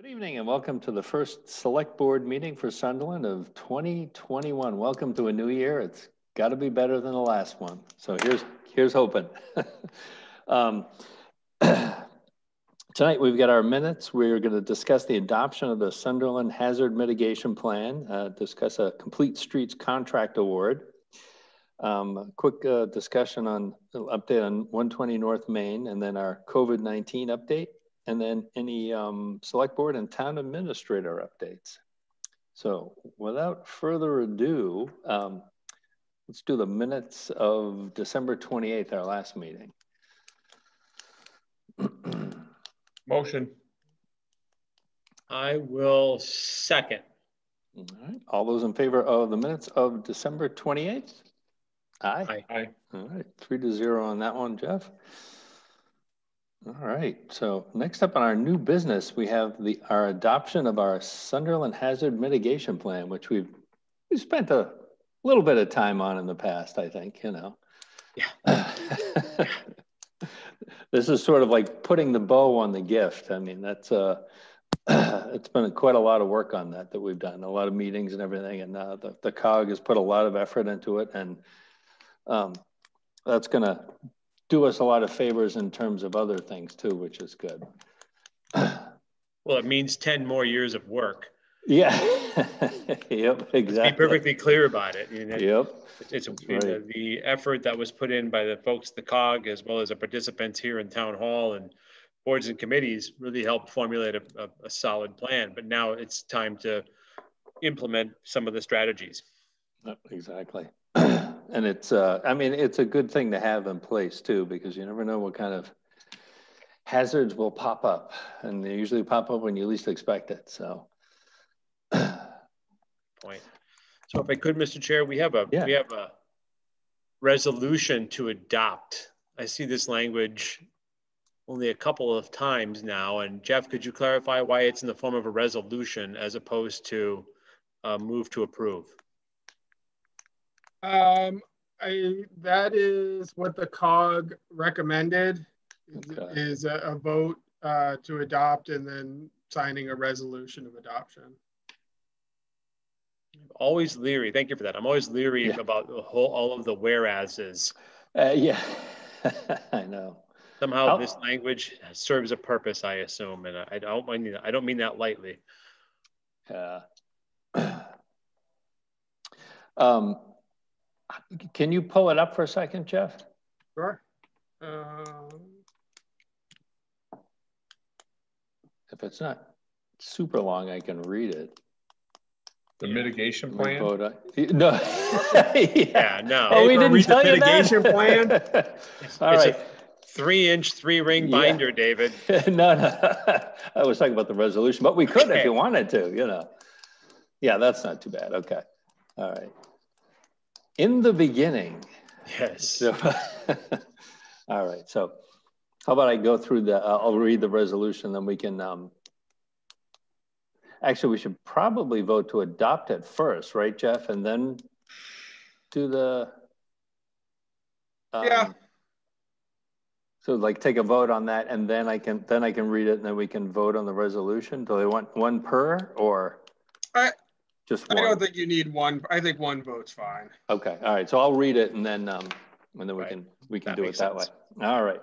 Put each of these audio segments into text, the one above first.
Good evening and welcome to the first select board meeting for Sunderland of 2021. Welcome to a new year. It's got to be better than the last one. So here's here's hoping. um, tonight we've got our minutes. We're going to discuss the adoption of the Sunderland Hazard Mitigation Plan, uh, discuss a complete streets contract award, um, quick uh, discussion on update on 120 North Main, and then our COVID-19 update and then any um, select board and town administrator updates. So without further ado, um, let's do the minutes of December 28th, our last meeting. Motion. I will second. All right. All those in favor of the minutes of December 28th? Aye. Aye. Aye. All right. Three to zero on that one, Jeff. All right, so next up on our new business, we have the our adoption of our Sunderland Hazard Mitigation Plan, which we've we spent a little bit of time on in the past, I think, you know. Yeah. this is sort of like putting the bow on the gift. I mean, that's uh it's been quite a lot of work on that that we've done, a lot of meetings and everything, and uh, the, the COG has put a lot of effort into it, and um, that's going to do us a lot of favors in terms of other things too, which is good. well, it means 10 more years of work. Yeah. yep, exactly. Let's be perfectly clear about it. You know, yep. It's, it's right. the effort that was put in by the folks, the COG, as well as the participants here in town hall and boards and committees really helped formulate a, a, a solid plan. But now it's time to implement some of the strategies. Exactly. and it's uh, I mean it's a good thing to have in place too because you never know what kind of hazards will pop up, and they usually pop up when you least expect it. So, point. So, if I could, Mr. Chair, we have a yeah. we have a resolution to adopt. I see this language only a couple of times now. And Jeff, could you clarify why it's in the form of a resolution as opposed to a move to approve? Um, I that is what the COG recommended okay. is a, a vote uh, to adopt and then signing a resolution of adoption. always leery. Thank you for that. I'm always leery yeah. about the whole all of the whereases. Uh, yeah, I know. Somehow this language serves a purpose, I assume, and I, I don't mean I don't mean that lightly. Yeah. um, can you pull it up for a second, Jeff? Sure. Um... If it's not super long, I can read it. The yeah. mitigation plan? No. yeah. yeah, no. Oh, we didn't read tell the mitigation plan? All it's right. three inch, three ring binder, David. no, no. I was talking about the resolution, but we could okay. if you wanted to, you know. Yeah, that's not too bad. Okay. All right in the beginning. Yes. So, all right. So, how about I go through the? Uh, I'll read the resolution, then we can. Um, actually, we should probably vote to adopt it first, right, Jeff, and then do the. Um, yeah. So, like, take a vote on that, and then I can then I can read it, and then we can vote on the resolution. Do they want one per or? I just one? I don't think you need one. I think one vote's fine. Okay. All right. So I'll read it and then um, and then we right. can we can that do it that sense. way. All right.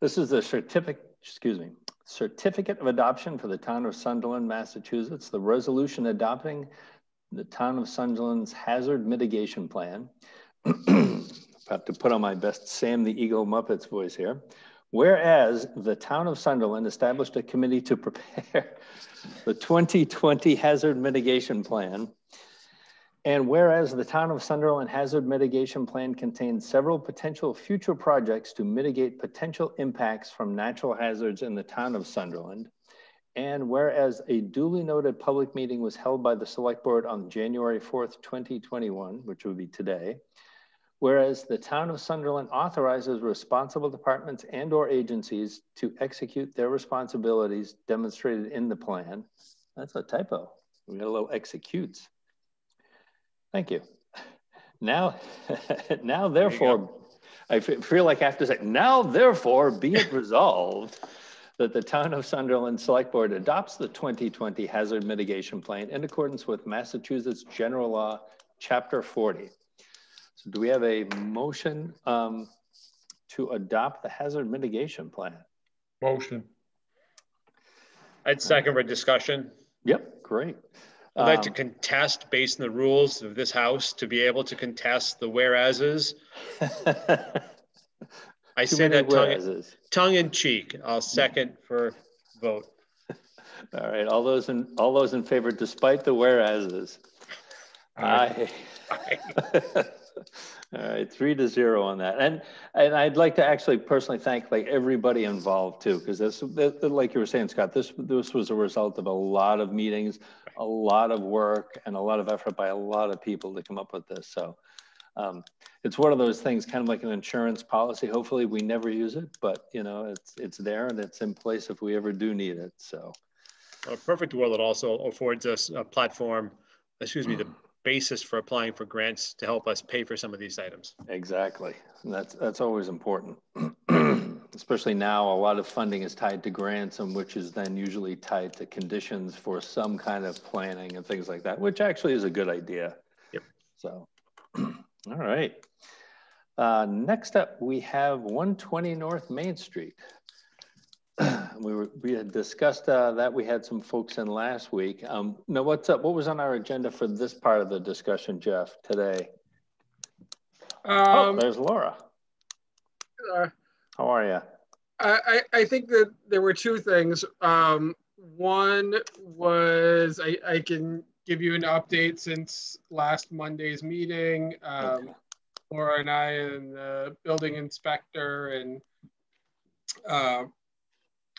This is the certificate. Excuse me. Certificate of adoption for the town of Sunderland, Massachusetts. The resolution adopting the town of Sunderland's hazard mitigation plan. have to put on my best Sam the Eagle Muppets voice here. Whereas the town of Sunderland established a committee to prepare the 2020 hazard mitigation plan. And whereas the town of Sunderland hazard mitigation plan contains several potential future projects to mitigate potential impacts from natural hazards in the town of Sunderland. And whereas a duly noted public meeting was held by the select board on January 4th, 2021, which would be today, Whereas the town of Sunderland authorizes responsible departments and or agencies to execute their responsibilities demonstrated in the plan. That's a typo. We got a little executes. Thank you. Now, now therefore, I feel like I have to say, now therefore be it resolved that the Town of Sunderland Select Board adopts the 2020 Hazard Mitigation Plan in accordance with Massachusetts General Law, Chapter 40. So do we have a motion um, to adopt the Hazard Mitigation Plan? Motion. I'd second for discussion. Yep, great. I'd like to um, contest based on the rules of this house to be able to contest the whereases. I say that tongue, tongue in cheek. I'll second for vote. All right, all those in all those in favor, despite the whereases. Aye. Aye. All right, three to zero on that, and and I'd like to actually personally thank like everybody involved too, because this, this, like you were saying, Scott, this this was a result of a lot of meetings, a lot of work, and a lot of effort by a lot of people to come up with this. So um, it's one of those things, kind of like an insurance policy. Hopefully, we never use it, but you know, it's it's there and it's in place if we ever do need it. So, a perfect world. It also affords us a platform. Excuse me, the basis for applying for grants to help us pay for some of these items. Exactly. And that's, that's always important. Especially now, a lot of funding is tied to grants and which is then usually tied to conditions for some kind of planning and things like that, which actually is a good idea. Yep. So, all right. Uh, next up, we have 120 North Main Street. We were we had discussed uh, that we had some folks in last week. Um, now, what's up? What was on our agenda for this part of the discussion, Jeff, today? Oh, um, oh, there's Laura. Uh, How are you? I, I think that there were two things. Um, one was I, I can give you an update since last Monday's meeting. Um, okay. Laura and I and the building inspector and uh,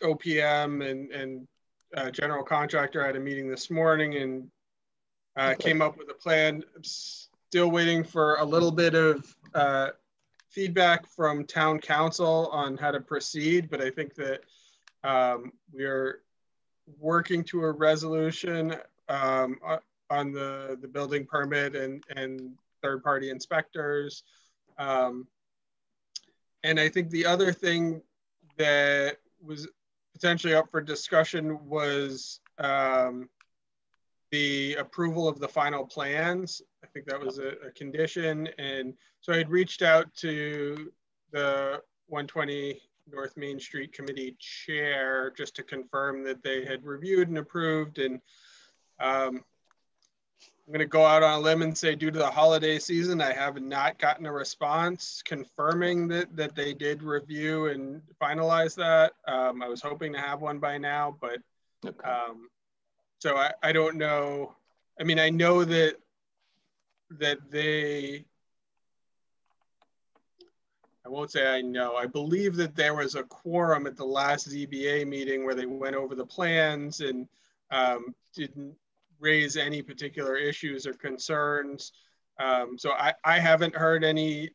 OPM and, and uh, general contractor had a meeting this morning and uh, came up with a plan. I'm Still waiting for a little bit of uh, feedback from town counsel on how to proceed, but I think that um, we are working to a resolution um, on the, the building permit and, and third party inspectors. Um, and I think the other thing that was potentially up for discussion was um, the approval of the final plans. I think that was a, a, condition. And so I had reached out to the 120 North Main Street Committee chair just to confirm that they had reviewed and approved. And um, I'm going to go out on a limb and say, due to the holiday season, I have not gotten a response confirming that, that they did review and finalize that. Um, I was hoping to have one by now, but okay. um, so I, I don't know. I mean, I know that that they. I won't say I know. I believe that there was a quorum at the last ZBA meeting where they went over the plans and um, didn't raise any particular issues or concerns. Um, so I, I haven't heard any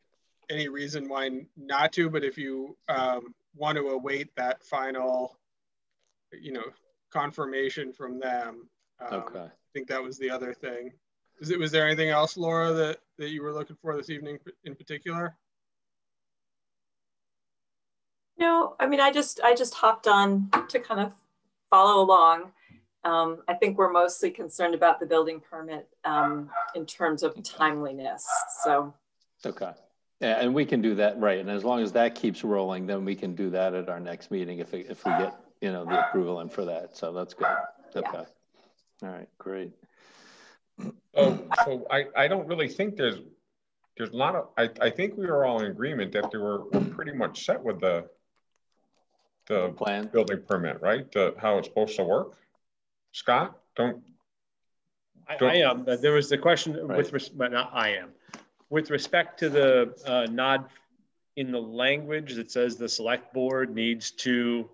any reason why not to, but if you um, want to await that final, you know, confirmation from them, um, okay. I think that was the other thing. Was it was there anything else, Laura, that that you were looking for this evening in particular? No, I mean, I just I just hopped on to kind of follow along. Um, I think we're mostly concerned about the building permit um, in terms of timeliness. So. Okay. Yeah, and we can do that, right. And as long as that keeps rolling, then we can do that at our next meeting if, if we get, you know, the approval in for that. So that's good. Okay. Yeah. All right, great. Oh, so I, I don't really think there's, there's a lot of, I, I think we were all in agreement that they were, were pretty much set with the, the, the plan building permit, right? The, how it's supposed to work. Scott, don't. I, don't. I am. There was the question right. with respect, but not I am. With respect to the uh, nod in the language that says the select board needs to,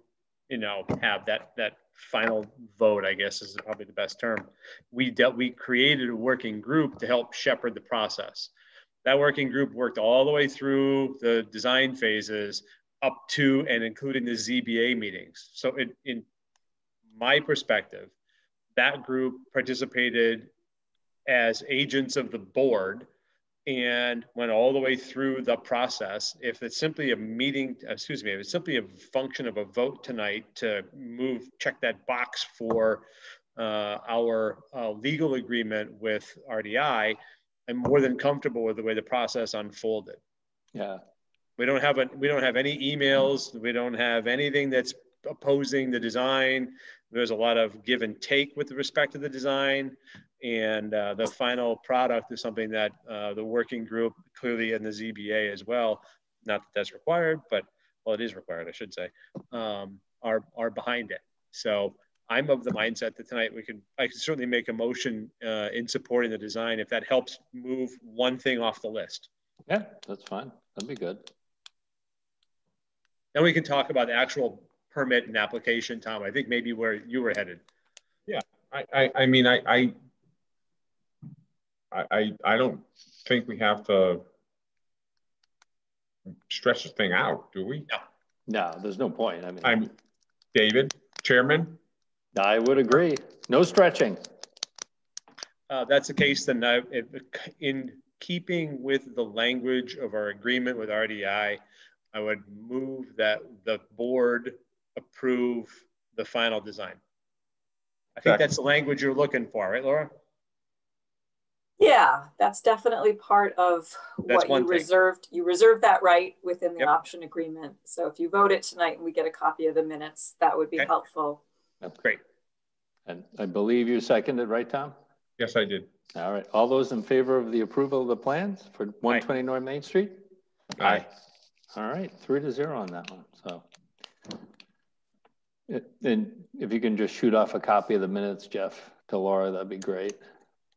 you know, have that that final vote. I guess is probably the best term. We dealt. We created a working group to help shepherd the process. That working group worked all the way through the design phases up to and including the ZBA meetings. So it, in my perspective, that group participated as agents of the board and went all the way through the process, if it's simply a meeting, excuse me, if it's simply a function of a vote tonight to move, check that box for uh, our uh, legal agreement with RDI, I'm more than comfortable with the way the process unfolded. Yeah. We don't have a, we don't have any emails. We don't have anything that's opposing the design. There's a lot of give and take with respect to the design. And uh, the final product is something that uh, the working group, clearly in the ZBA as well, not that that's required, but well, it is required, I should say, um, are, are behind it. So I'm of the mindset that tonight we can, I can certainly make a motion uh, in supporting the design if that helps move one thing off the list. Yeah, that's fine. That'd be good. Then we can talk about the actual permit and application, Tom. I think maybe where you were headed. Yeah, I, I, I mean, I, I, I, I don't think we have to stretch the thing out, do we? No. No, there's no point. I mean, I'm David, Chairman. I would agree. No stretching. Uh, that's the case. Then, I, in keeping with the language of our agreement with RDI, I would move that the board approve the final design. I think that's the language you're looking for, right, Laura? Yeah, that's definitely part of that's what you thing. reserved. You reserved that right within the yep. option agreement. So if you vote it tonight and we get a copy of the minutes, that would be okay. helpful. That's great. And I believe you seconded, right, Tom? Yes, I did. All right. All those in favor of the approval of the plans for 120 Aye. North Main Street? Aye. All right, three to zero on that one. So, and if you can just shoot off a copy of the minutes, Jeff, to Laura, that'd be great.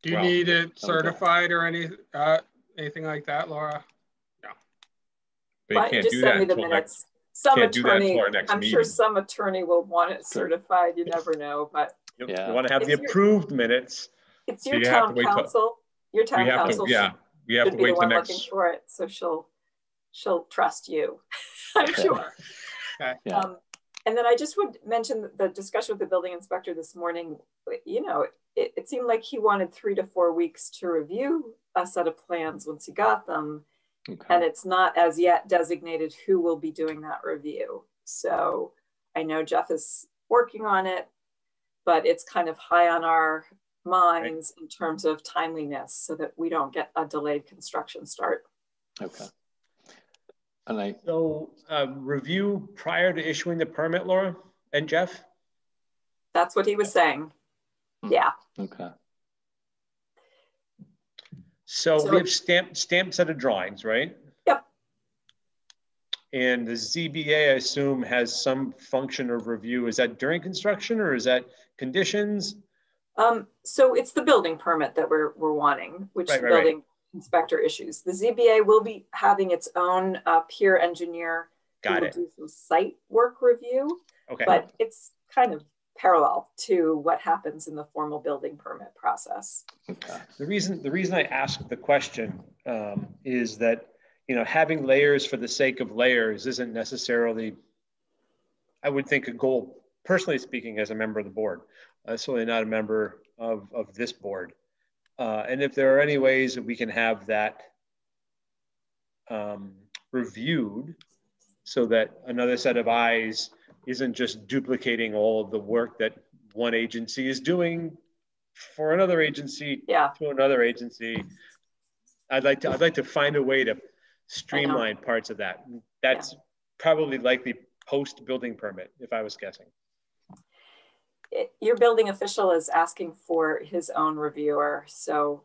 Do you well, need it certified okay. or any uh, anything like that, Laura? No. They can't just do send that me the minutes. Next, some attorney, I'm meeting. sure some attorney will want it certified. You never know, but yeah. you want to have the approved your, minutes. It's your so you town counsel. your town counsel. To, yeah, we have to wait the next. Looking for it, so she'll she'll trust you. I'm sure. okay. Yeah. Um, and then I just would mention the discussion with the building inspector this morning. You know, it, it seemed like he wanted three to four weeks to review a set of plans once he got them. Okay. And it's not as yet designated who will be doing that review. So I know Jeff is working on it, but it's kind of high on our minds right. in terms of timeliness so that we don't get a delayed construction start. Okay. And I so uh, review prior to issuing the permit, Laura and Jeff. That's what he was saying. Hmm. Yeah. Okay. So, so we have stamped stamped set of drawings, right? Yep. And the ZBA, I assume, has some function of review. Is that during construction or is that conditions? Um, so it's the building permit that we're we're wanting, which right, the right, building right inspector issues. The ZBA will be having its own uh, peer engineer Got it. do some site work review. Okay. But it's kind of parallel to what happens in the formal building permit process. Okay. The reason the reason I asked the question um, is that you know having layers for the sake of layers isn't necessarily, I would think, a goal. Personally speaking, as a member of the board, uh, certainly not a member of, of this board. Uh, and if there are any ways that we can have that um, reviewed so that another set of eyes isn't just duplicating all of the work that one agency is doing for another agency yeah. to another agency. I'd like to I'd like to find a way to streamline parts of that. That's yeah. probably likely post building permit if I was guessing your building official is asking for his own reviewer. So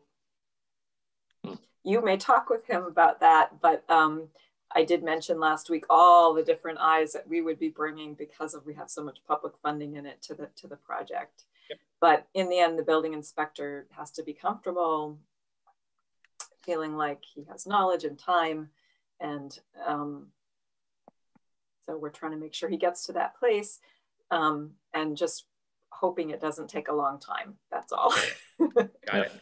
you may talk with him about that, but um, I did mention last week all the different eyes that we would be bringing because of we have so much public funding in it to the to the project. Yep. But in the end, the building inspector has to be comfortable, feeling like he has knowledge and time, and um, so we're trying to make sure he gets to that place, um, and just hoping it doesn't take a long time. That's all. Got it.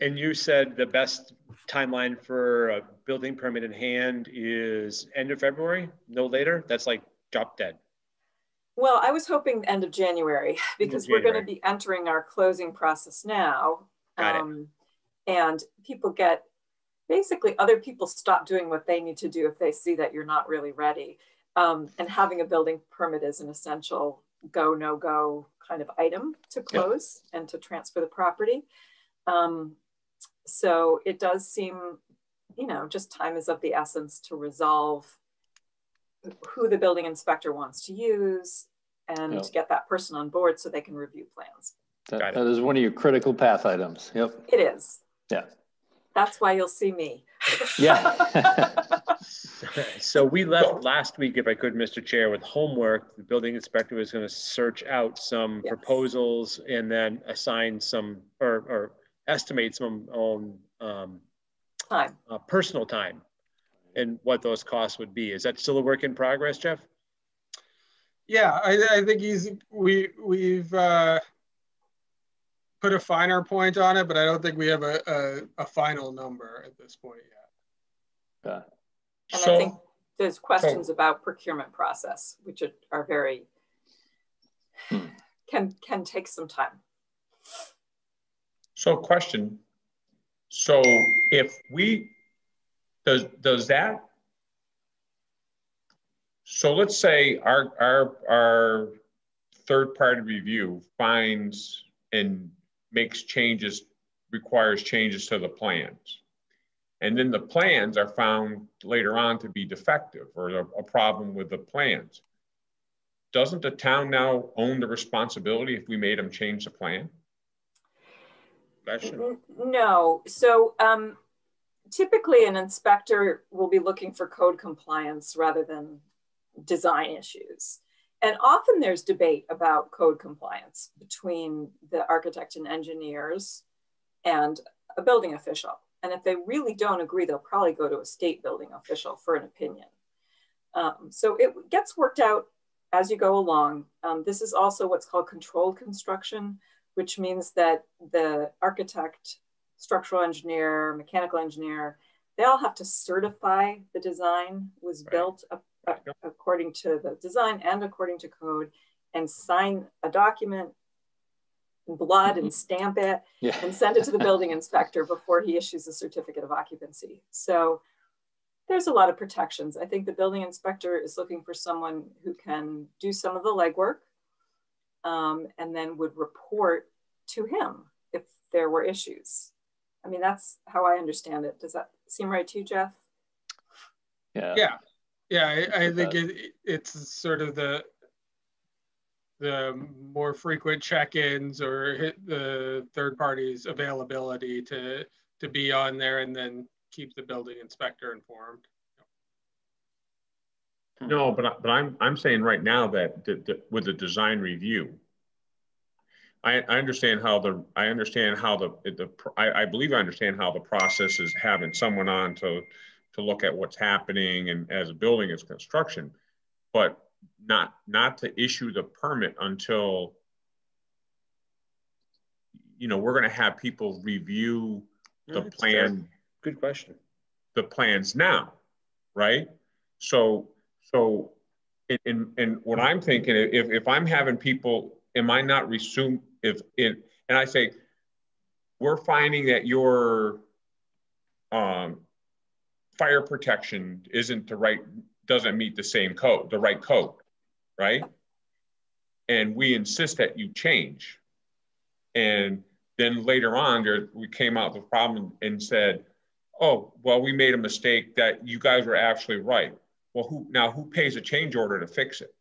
And you said the best timeline for a building permit in hand is end of February, no later? That's like drop dead. Well, I was hoping end of January because of January. we're going to be entering our closing process now. Got um, it. And people get basically other people stop doing what they need to do if they see that you're not really ready. Um, and having a building permit is an essential go, no go kind of item to close yeah. and to transfer the property. Um, so it does seem, you know, just time is of the essence to resolve who the building inspector wants to use and yep. get that person on board so they can review plans. That, that is one of your critical path items. Yep. It is. Yeah. That's why you'll see me. Yeah. so we left last week, if I could, Mr. Chair, with homework. The building inspector was going to search out some yes. proposals and then assign some or, or estimate some own um, time, uh, personal time, and what those costs would be. Is that still a work in progress, Jeff? Yeah, I, I think he's we we've uh, put a finer point on it, but I don't think we have a, a, a final number at this point yet. Yeah. And so, I think there's questions so, about procurement process, which are, are very hmm. can can take some time. So question. So if we does does that so let's say our our our third party review finds and makes changes requires changes to the plans and then the plans are found later on to be defective or a, a problem with the plans. Doesn't the town now own the responsibility if we made them change the plan? No. So um, typically an inspector will be looking for code compliance rather than design issues. And often there's debate about code compliance between the architect and engineers and a building official. And if they really don't agree, they'll probably go to a state building official for an opinion. Um, so it gets worked out as you go along. Um, this is also what's called controlled construction, which means that the architect, structural engineer, mechanical engineer, they all have to certify the design was right. built according to the design and according to code and sign a document blood and stamp it yeah. and send it to the building inspector before he issues a certificate of occupancy. So there's a lot of protections. I think the building inspector is looking for someone who can do some of the legwork um, and then would report to him if there were issues. I mean, that's how I understand it. Does that seem right to you, Jeff? Yeah. Yeah. Yeah, I, I think it, it's sort of the the more frequent check-ins or the third party's availability to to be on there and then keep the building inspector informed. No, but but I'm I'm saying right now that, that, with the design review, I, I understand how the I understand how the the I, I believe I understand how the process is having someone on to to look at what's happening and as a building is construction, but not not to issue the permit until you know we're going to have people review the plan. Good question. The plans now right? So so in in what i'm thinking if if i'm having people am i not resume if it and i say we're finding that your um, fire protection isn't the right doesn't meet the same code the right code right? And we insist that you change. And then later on, there, we came out with a problem and said, oh, well, we made a mistake that you guys were actually right. Well, who now who pays a change order to fix it?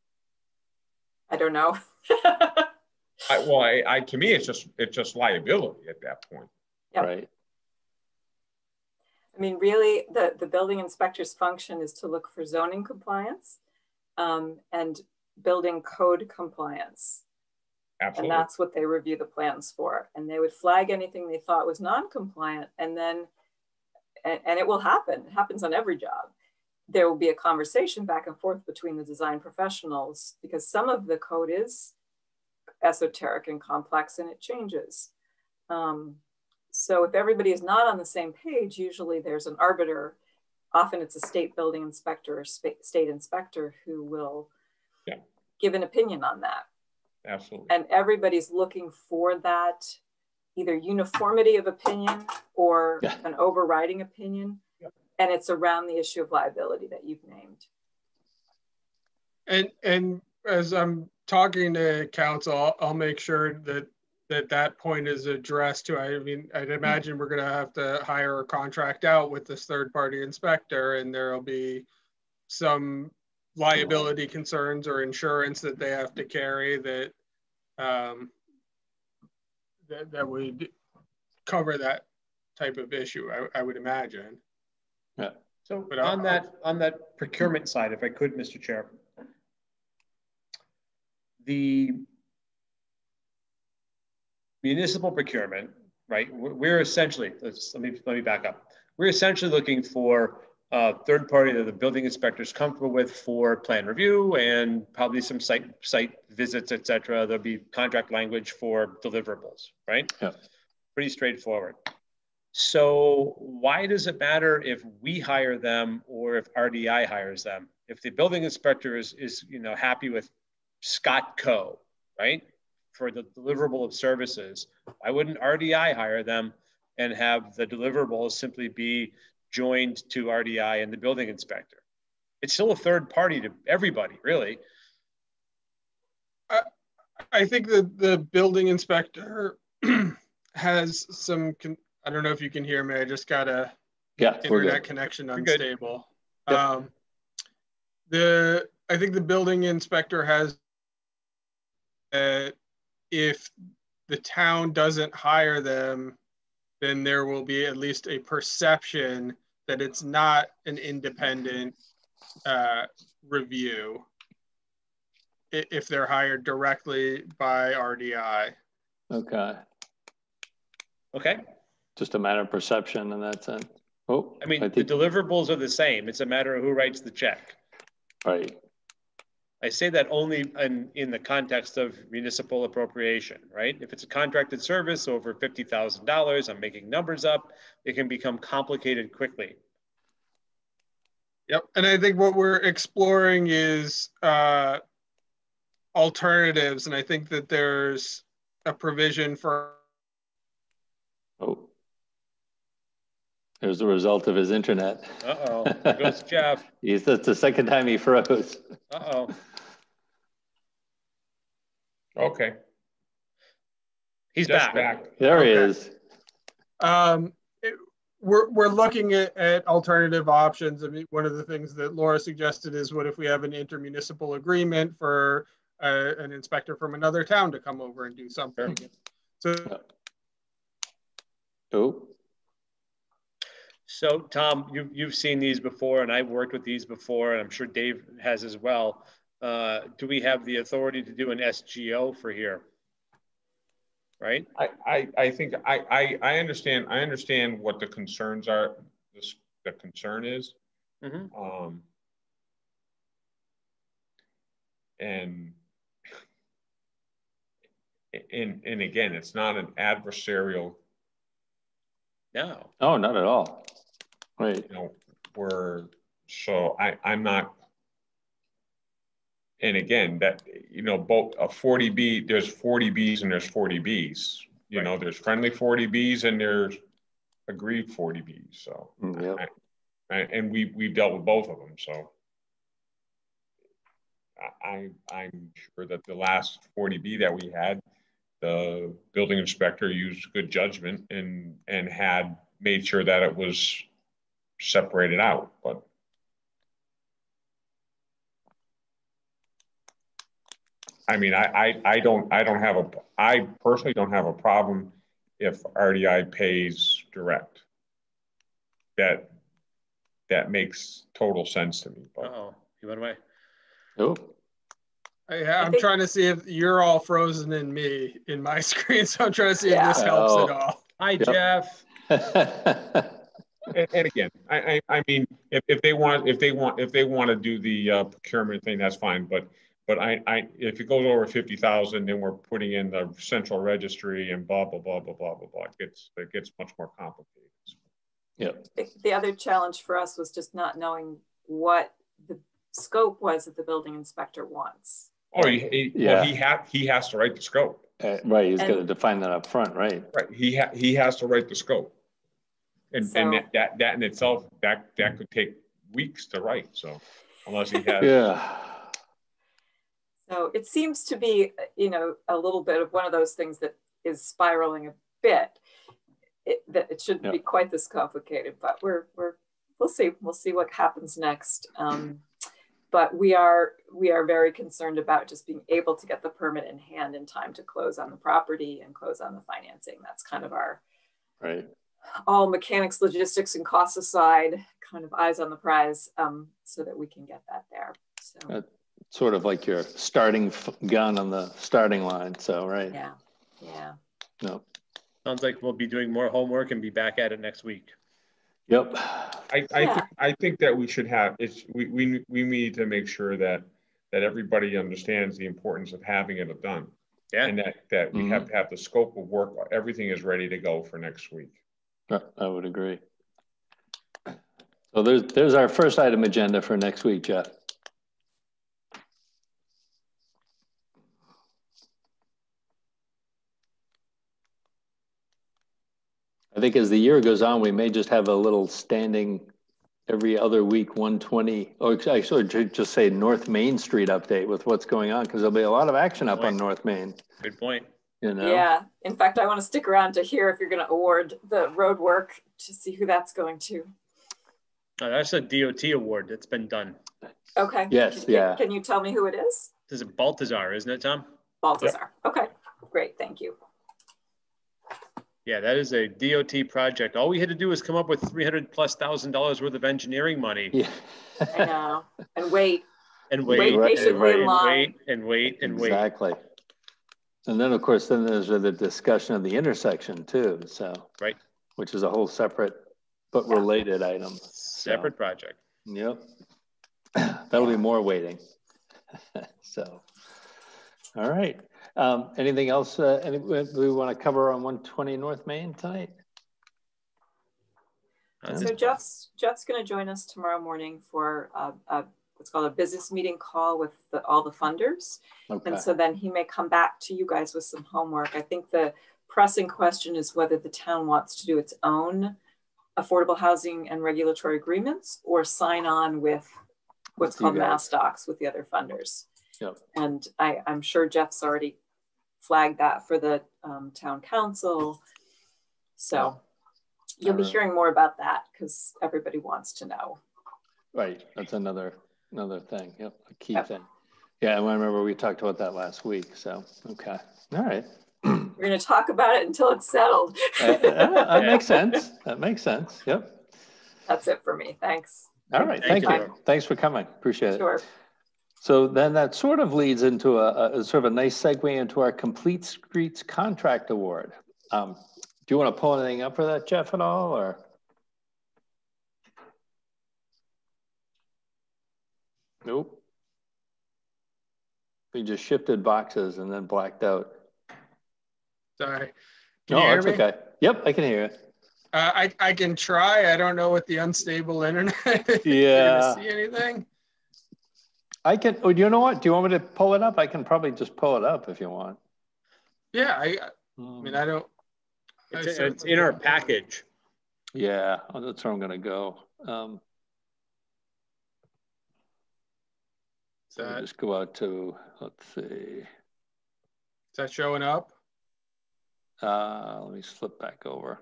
I don't know. I, well, I, I, to me, it's just it's just liability at that point. Yep. Right. I mean, really, the, the building inspector's function is to look for zoning compliance um, and building code compliance. Absolutely. And that's what they review the plans for. And they would flag anything they thought was non-compliant and then, and, and it will happen, it happens on every job. There will be a conversation back and forth between the design professionals because some of the code is esoteric and complex and it changes. Um, so if everybody is not on the same page, usually there's an arbiter. Often it's a state building inspector or state inspector who will yeah. give an opinion on that. Absolutely. And everybody's looking for that either uniformity of opinion or yeah. an overriding opinion. And it's around the issue of liability that you've named. And and as I'm talking to counsel, I'll, I'll make sure that that that point is addressed to I mean, I'd imagine we're going to have to hire a contract out with this third party inspector and there'll be some liability concerns or insurance that they have to carry that um, that, that would cover that type of issue, I, I would imagine. Yeah. So but on I'll, that on that procurement side, if I could, Mr. Chair, the municipal procurement, right? We're essentially, let's, let me let me back up. We're essentially looking for a third party that the building inspector is comfortable with for plan review and probably some site site visits, et cetera. There'll be contract language for deliverables, right? Yeah. Pretty straightforward. So why does it matter if we hire them or if RDI hires them? If the building inspector is, is you know happy with Scott Co, right? For the deliverable of services, why wouldn't RDI hire them and have the deliverables simply be joined to RDI and the building inspector? It's still a third party to everybody, really. I, I think that the building inspector has some. I don't know if you can hear me. I just got a yeah, internet connection unstable. Yep. Um, the I think the building inspector has that if the town doesn't hire them, then there will be at least a perception that it's not an independent uh, review if they're hired directly by RDI. Okay. Okay. Just a matter of perception in that sense. Oh, I mean, I think... the deliverables are the same. It's a matter of who writes the check. Right. I say that only in, in the context of municipal appropriation, right? If it's a contracted service over $50,000, I'm making numbers up, it can become complicated quickly. Yep. And I think what we're exploring is uh, alternatives. And I think that there's a provision for. Oh. There's the result of his internet. Uh oh. There goes Jeff. He's, that's the second time he froze. Uh oh. Okay. He's back. back. There okay. he is. Um, it, we're, we're looking at, at alternative options. I mean, one of the things that Laura suggested is what if we have an intermunicipal agreement for uh, an inspector from another town to come over and do something? Sure. So, oh. So Tom, you, you've seen these before and I've worked with these before and I'm sure Dave has as well uh, do we have the authority to do an SGO for here? Right? I, I, I think I, I, I understand I understand what the concerns are. This the concern is. Mm-hmm. Um, and and and again, it's not an adversarial. No. Oh, not at all. Right. You know, we're so I I'm not and again, that you know, both a 40B, there's 40Bs and there's 40Bs. You right. know, there's friendly 40Bs and there's agreed 40Bs. So, mm, yep. I, and we we've dealt with both of them. So, I I'm sure that the last 40B that we had, the building inspector used good judgment and and had made sure that it was separated out. But I mean, I, I, I don't, I don't have a, I personally don't have a problem if RDI pays direct. That, that makes total sense to me. But. oh, he went away. Oh. Yeah, I'm trying to see if you're all frozen in me in my screen, so I'm trying to see yeah. if this helps oh. at all. Hi, yep. Jeff. and, and, again, I, I, I mean, if, if they want, if they want, if they want to do the uh, procurement thing, that's fine. But but I, I, if it goes over 50,000, then we're putting in the central registry and blah, blah, blah, blah, blah, blah, blah. It gets, it gets much more complicated. Yeah. The other challenge for us was just not knowing what the scope was that the building inspector wants. Oh, he, he yeah. well, he, ha- he has to write the scope. Uh, right, he's got to define that up front, right? Right, he ha he has to write the scope. And, So- and that, that, that in itself, that, that could take weeks to write, so unless he has. Yeah. So it seems to be, you know, a little bit of one of those things that is spiraling a bit. It, that it shouldn't be quite this complicated, but we're we're we'll see. We'll see what happens next. Um, but we are we are very concerned about just being able to get the permit in hand in time to close on the property and close on the financing. That's kind of our Right. all mechanics, logistics, and costs aside, kind of eyes on the prize, um, so that we can get that there. So Sort of like your starting f- gun on the starting line. So, right. yeah, yeah. No. Sounds like we'll be doing more homework and be back at it next week. Yep. I, I, Yeah. think I think that we should have, it's, we, we, we need to make sure that, that everybody understands the importance of having it done. Yeah. And that, that we have mm-hmm. to have the scope of work, everything is ready to go for next week. I I would agree. So there's there's our first item agenda for next week, Jeff. I think as the year goes on, we may just have a little standing every other week 120 or I should just say North Main Street update with what's going on because there'll be a lot of action up on North Main, Good point. you know. Yeah. In fact, I want to stick around to hear if you're going to award the road work to see who that's going to. Uh, that's a DOT award that's been done. Okay. Yes, Can- yeah. Can you tell me who it is? This is Baltazar, isn't it, Tom? Baltazar. Okay. Great. Thank you. Yeah, that is a DOT project. All we had to do was come up with 300 plus thousand dollars worth of engineering money Yeah. I know. And wait. and Wait wait, Right, patiently right. and wait, and wait, and wait. Exactly. And then, of course, then there's the discussion of the intersection too, so. Right. Which is a whole separate but related item. Separate project. Yep. That'll be more waiting. So, all right. Um, anything else, uh, any, we want to cover on 120 North Main tonight? Uh, So Jeff's Jeff's going to join us tomorrow morning for a, a what's called a business meeting call with the, all the funders. Okay. And so then he may come back to you guys with some homework. I think the pressing question is whether the town wants to do its own affordable housing and regulatory agreements or sign on with what's With called mass docs with the other funders. Yep. And I, I'm sure Jeff's already flagged that for the um, town counsel. So you'll be hearing more about that because everybody wants to know. Right. That's another, another thing. Yep. A key Yep. thing. Yeah. I remember we talked about that last week. So, okay. All right. We're going to talk about it until it's settled. Uh, uh, that makes sense. That makes sense. Yep. That's it for me. Thanks. All right. Thank Thank, you. you. Thanks for coming. Appreciate it. Sure. So then that sort of leads into a, a sort of a nice segue into our Complete Streets Contract Award. Um, do you want to pull anything up for that, Jeff, at all, or? Nope. We just shifted boxes and then blacked out. Sorry. Can No, you hear that's me? okay. Yep, I can hear you. Uh, I, I can try. I don't know with the unstable internet. Yeah. See anything? I can, oh, you know what? Do you want me to pull it up? I can probably just pull it up if you want. Yeah, I, I mean, I don't. I It's, it's in our package. Yeah, oh, that's where I'm gonna go. Um, Is so we that, is just go out to, let's see, Is that showing up? uh, let me slip back over.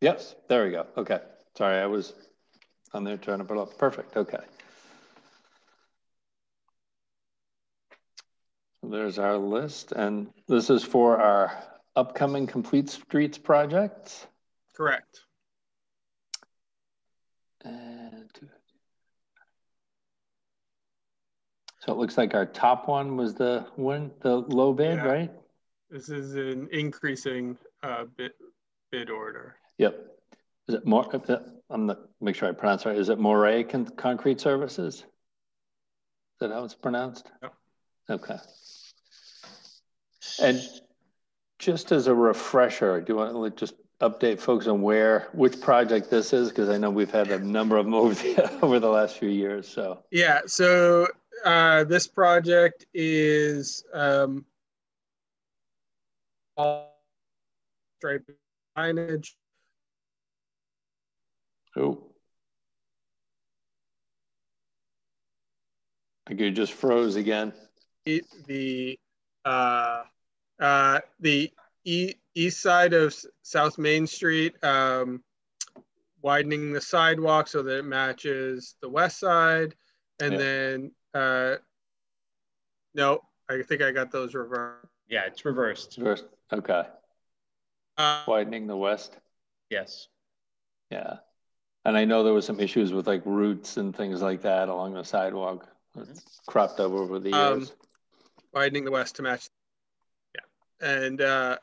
Yes, there we go. Okay, sorry, I was on there trying to put up. Perfect. Okay. So There's our list, and this is for our upcoming Complete Streets projects. Correct. And so it looks like our top one was the one, the low bid, Yeah. right? This is an increasing uh, bid, bid order. Yep. Is it more, uh, I'm not, make sure I pronounce it right. Is it Moray Con- Concrete Services? Is that how it's pronounced? Yep. Okay. And just as a refresher, do you want to just update folks on where, which project this is? Because I know we've had a number of them over the, over the last few years, so. Yeah, so uh, this project is um, stripe signage. Oh. I think you just froze again. The uh, uh, the e east side of South Main Street, um, widening the sidewalk so that it matches the west side, and yeah. then uh, no, I think I got those reversed. Yeah, it's reversed. Reversed. Okay. Uh, widening the west. Yes. Yeah. And I know there was some issues with like roots and things like that along the sidewalk. It's mm-hmm. cropped up over the um, years. Um, widening the west to match. Yeah. And uh,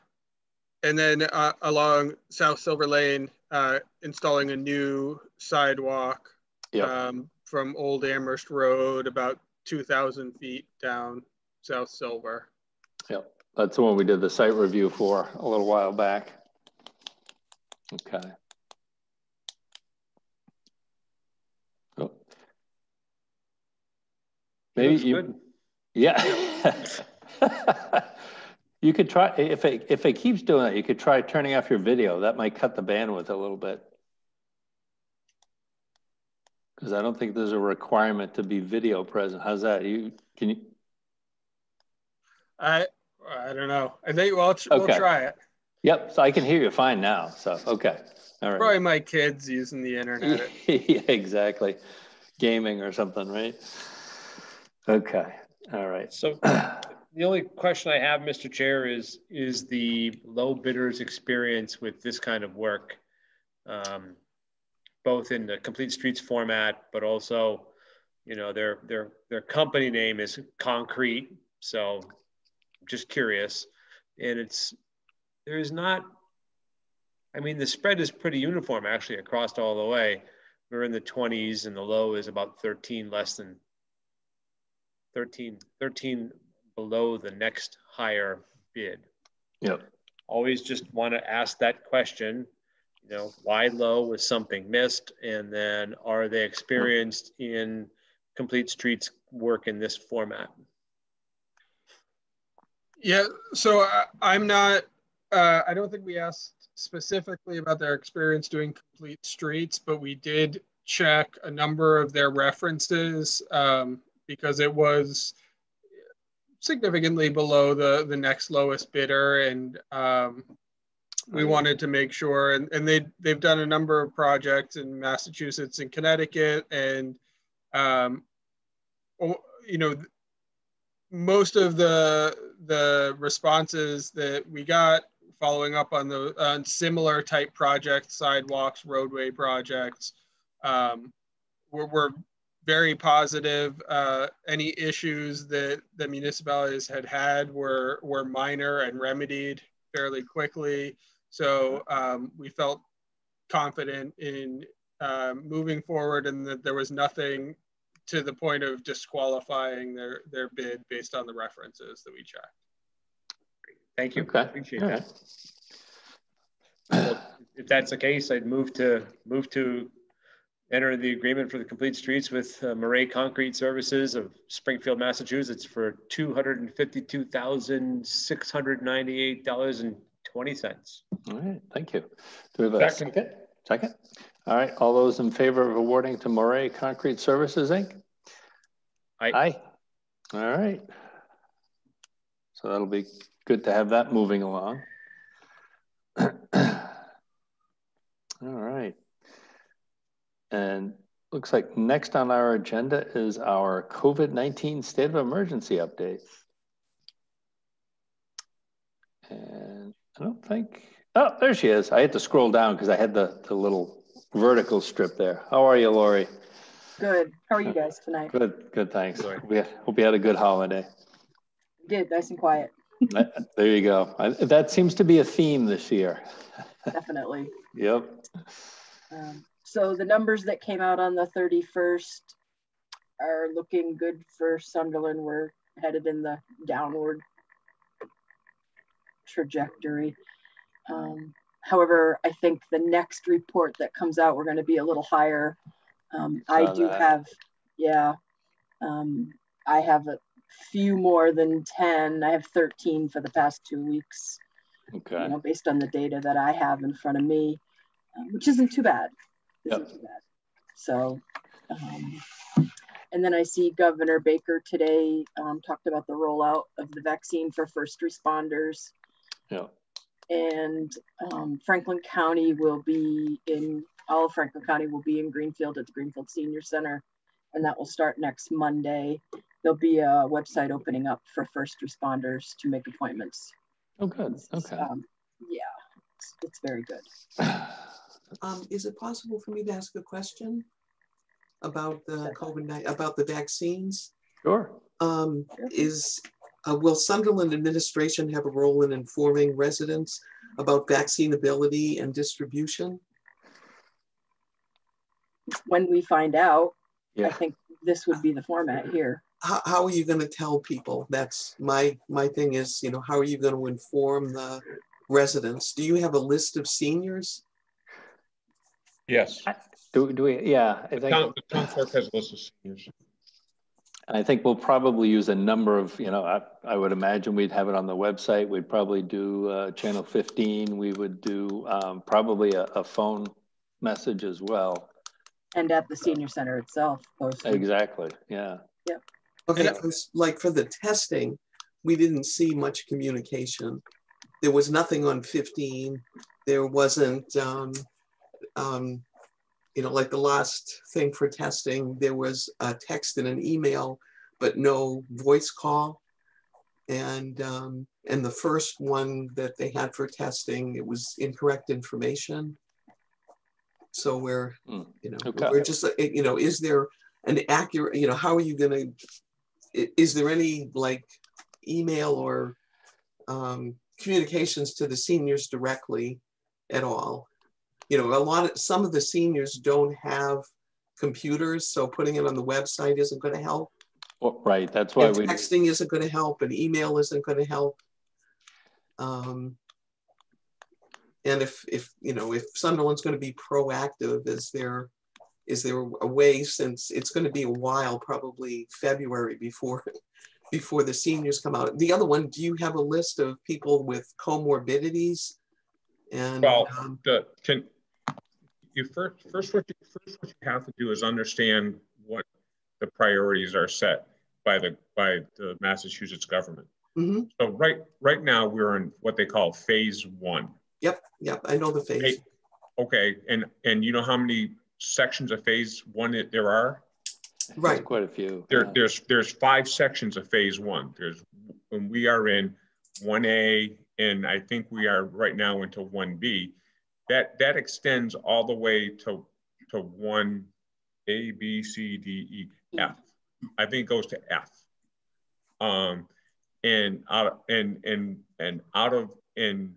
and then uh, along South Silver Lane, uh, installing a new sidewalk yep. um, from Old Amherst Road, about 2,000 feet down South Silver. Yep, that's the one we did the site review for a little while back. Okay. Oh. Maybe you, good. yeah. you could try if it if it keeps doing that. You could try turning off your video. That might cut the bandwidth a little bit. Because I don't think there's a requirement to be video present. How's that? You can you? I I don't know. I think we'll, we'll okay. try it. Yep. So I can hear you fine now. So okay. All right. Probably my kids using the internet. yeah, exactly. Gaming or something, right? Okay. All right. So the only question I have, Mr. Chair, is is the low bidders experience with this kind of work, um, both in the complete streets format, but also, you know, their their their company name is Concrete. So, just curious, and it's there's not. I mean, the spread is pretty uniform actually across all the way. We're in the 20s, and the low is about 13 less than 13, 13 below the next higher bid. Yep. Always just want to ask that question, you know, why low was something missed? And then are they experienced in complete streets work in this format? Yeah, so uh, I'm not, uh, I don't think we asked specifically about their experience doing complete streets, but we did check a number of their references um, because it was significantly below the the next lowest bidder. And um, we wanted to make sure and, and they they've done a number of projects in massachusetts and connecticut. And um, you know most of the the responses that we got following up on the on similar type projects sidewalks roadway projects um, were, were very positive. Uh, any issues that the municipalities had had were, were minor and remedied fairly quickly. So um, we felt confident in uh, moving forward and that there was nothing to the point of disqualifying their, their bid based on the references that we checked. Thank you. Okay. Appreciate that. Well, if that's the case, I'd move to move to enter the agreement for the complete streets with uh, Murray Concrete Services of Springfield, Massachusetts for $252,698.20. All right, thank you. Do we have a second? Second. second? All right, all those in favor of awarding to Murray Concrete Services, Inc.? Aye. Aye. All right. So that'll be good to have that moving along. all right. And looks like next on our agenda is our COVID-19 state of emergency update. And I don't think, oh, there she is. I had to scroll down because I had the, the little vertical strip there. How are you, Lori? Good. How are you guys tonight? Good, good, thanks. We hope you had a good holiday. Did, nice and quiet. there you go. I, that seems to be a theme this year. Definitely. yep. Um, so the numbers that came out on the 31st are looking good for Sunderland. We're headed in the downward trajectory. Um, however, I think the next report that comes out, we're going to be a little higher. Um, I do that. have, yeah, um, I have a few more than 10. I have 13 for the past two weeks. Okay. You know, based on the data that I have in front of me, um, which isn't too bad. Yep. So, um, and then I see Governor Baker today um, talked about the rollout of the vaccine for first responders. Yeah. And um, Franklin County will be in, all of Franklin County will be in Greenfield at the Greenfield Senior Center. And that will start next Monday. There'll be a website opening up for first responders to make appointments. Oh, good. Okay. Um, yeah, it's, it's very good. Um, is it possible for me to ask a question about the COVID-19, about the vaccines? Sure. Um, is, uh, will Sunderland administration have a role in informing residents about vaccine ability and distribution? When we find out, yeah. I think this would be the format here. How, how are you going to tell people? That's my my thing is, you know, how are you going to inform the residents? Do you have a list of seniors? Yes. Do, do we, yeah, I think. Town, the town clerk has a list of seniors. I think we'll probably use a number of, you know, I, I would imagine we'd have it on the website. We'd probably do uh, channel 15. We would do um, probably a, a, phone message as well. And at the senior center itself. Posted. Exactly. Yeah. Yep. Okay. Like for the testing, we didn't see much communication. There was nothing on 15. There wasn't, um, um, you know, like the last thing for testing, there was a text and an email, but no voice call. And um, and the first one that they had for testing, it was incorrect information. So we're, mm. you know, okay. we're just, you know, is there an accurate, you know, how are you going to, is there any like email or um, communications to the seniors directly at all? You know, a lot of some of the seniors don't have computers, so putting it on the website isn't going to help. Well, right. That's why and we texting isn't going to help, and email isn't going to help. Um, and if if you know if Sunderland's going to be proactive, is there is there a way since it's going to be a while, probably February before before the seniors come out. The other one, do you have a list of people with comorbidities? And well, um, the, can you first first what you first what you have to do is understand what the priorities are set by the by the Massachusetts government. Mm-hmm. So right right now we're in what they call phase one. Yep, yep, I know the phase. Okay, and and you know how many sections of phase one it, there are? Right, quite a few. There, yeah. there's there's five sections of phase one. There's when we are in one A, and I think we are right now into one B that that extends all the way to to one A B C D E F. I think it goes to F. Um, and out and and and out of in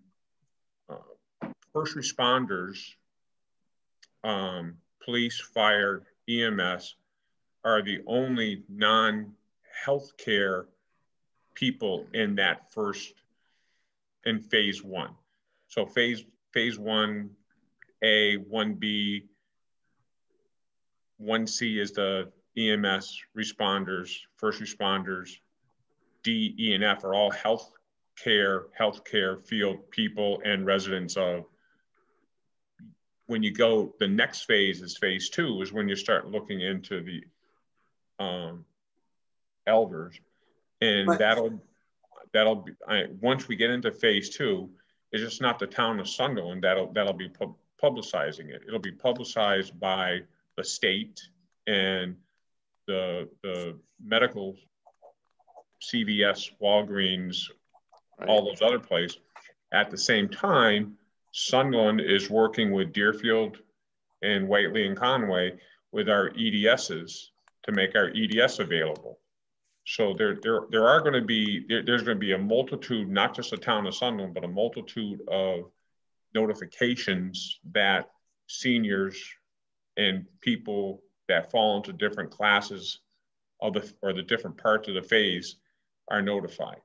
uh, first responders, um, police, fire, EMS are the only non-healthcare people in that first in phase one. So phase phase one A, one B, one C is the EMS responders, first responders, D, E, and F are all health care, healthcare field people and residents of. When you go, the next phase is phase two, is when you start looking into the um, elders, and right. that'll that'll be I, once we get into phase two, it's just not the town of Sunderland that'll that'll be pu publicizing it. It'll be publicized by the state and the the medical CVS, Walgreens, right. all those other places. At the same time, Sunderland is working with Deerfield and Whately and Conway with our EDSs to make our EDS available. So there, there, there are going to be, there, there's going to be a multitude, not just the town of Sunderland, but a multitude of notifications that seniors and people that fall into different classes of the, or the different parts of the phase are notified.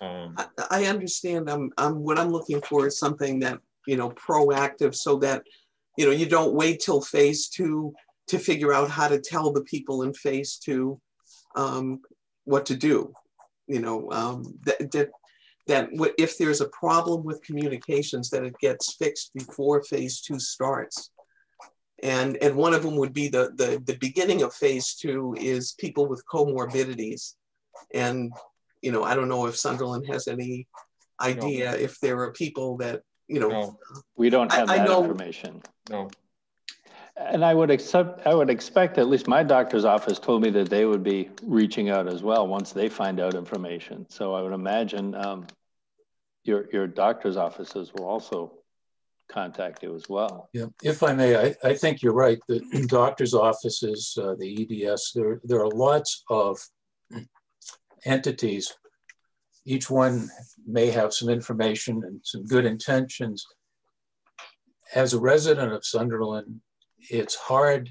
Um, I, I understand. I'm, I'm, what I'm looking for is something that, you know, proactive so that, you know, you don't wait till phase two to figure out how to tell the people in phase two um, what to do. You know, um, that, that, that if there's a problem with communications, that it gets fixed before phase two starts. And, and one of them would be the, the, the beginning of phase two is people with comorbidities. And, you know, I don't know if Sunderland has any idea no. if there are people that, you know. No. We don't have I, that I know, information. No. And I would accept, I would expect, at least my doctor's office told me that they would be reaching out as well once they find out information. So I would imagine um, your, your doctor's offices will also contact you as well. Yeah, if I may, I, I think you're right. The doctor's offices, uh, the EDS, there, there are lots of entities. Each one may have some information and some good intentions. As a resident of Sunderland, it's hard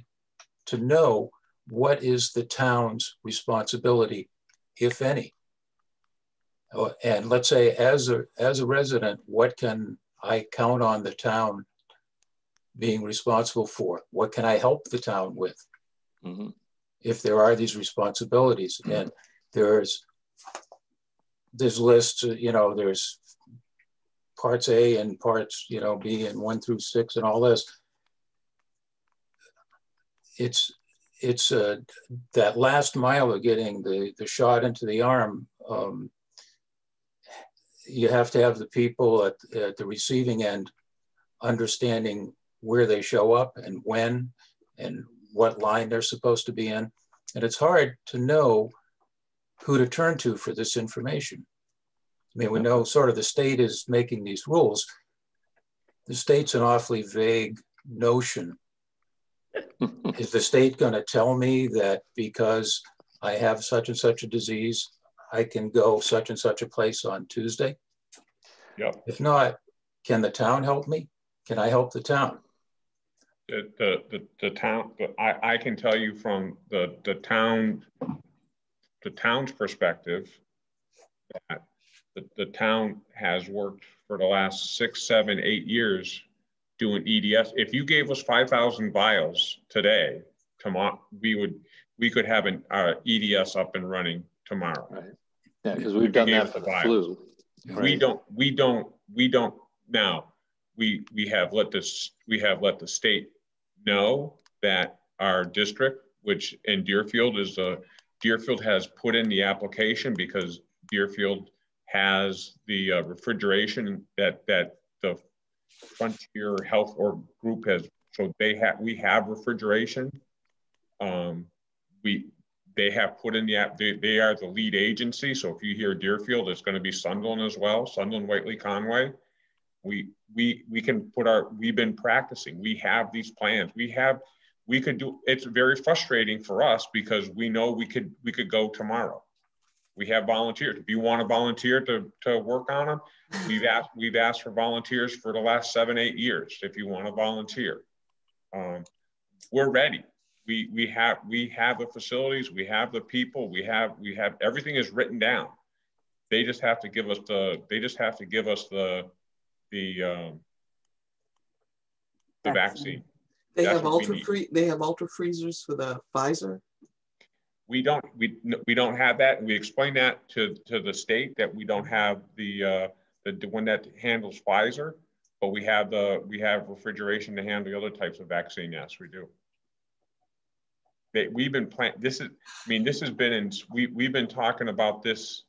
to know what is the town's responsibility, if any. Oh, and let's say as a, as a resident, what can I count on the town being responsible for? What can I help the town with? Mm -hmm. If there are these responsibilities mm -hmm. and there's there's lists, you know, there's parts A and parts, you know, B and one through six and all this it's it's uh, that last mile of getting the the shot into the arm. Um, you have to have the people at, at the receiving end understanding where they show up and when and what line they're supposed to be in. And it's hard to know who to turn to for this information. I mean, we know sort of the state is making these rules. The state's an awfully vague notion is the state going to tell me that because I have such and such a disease, I can go such and such a place on Tuesday? Yep. If not, can the town help me? Can I help the town? The, the, the, the town, I, I can tell you from the, the town, the town's perspective that the, the town has worked for the last six, seven, eight years doing EDS. If you gave us 5,000 vials today, tomorrow, we would, we could have an uh, EDS up and running tomorrow. Right. Yeah, because we've done that for the, the flu. Right? We don't, we don't, we don't now. We we have let this we have let the state know that our district, which in Deerfield is a Deerfield has put in the application because Deerfield has the uh, refrigeration that that the Frontier Health or Group has, so they have, we have refrigeration. Um, we, they have put in the app, they, they are the lead agency. So if you hear Deerfield, it's going to be Sunderland as well, Sunderland, Whately, Conway. We, we, we can put our, we've been practicing. We have these plans. We have, we could do, it's very frustrating for us because we know we could, we could go tomorrow we have volunteers. If you want to volunteer to, to work on them, we've asked we've asked for volunteers for the last seven eight years. If you want to volunteer, um, we're ready. We we have we have the facilities, we have the people, we have we have everything is written down. They just have to give us the they just have to give us the the um, the vaccine. They That's have ultra free. They have ultra freezers for the Pfizer we don't we we don't have that. We explain that to to the state that we don't have the uh the, one that handles Pfizer but we have the we have refrigeration to handle the other types of vaccine. Yes we do. They, we've been plan this is I mean this has been in we we've been talking about this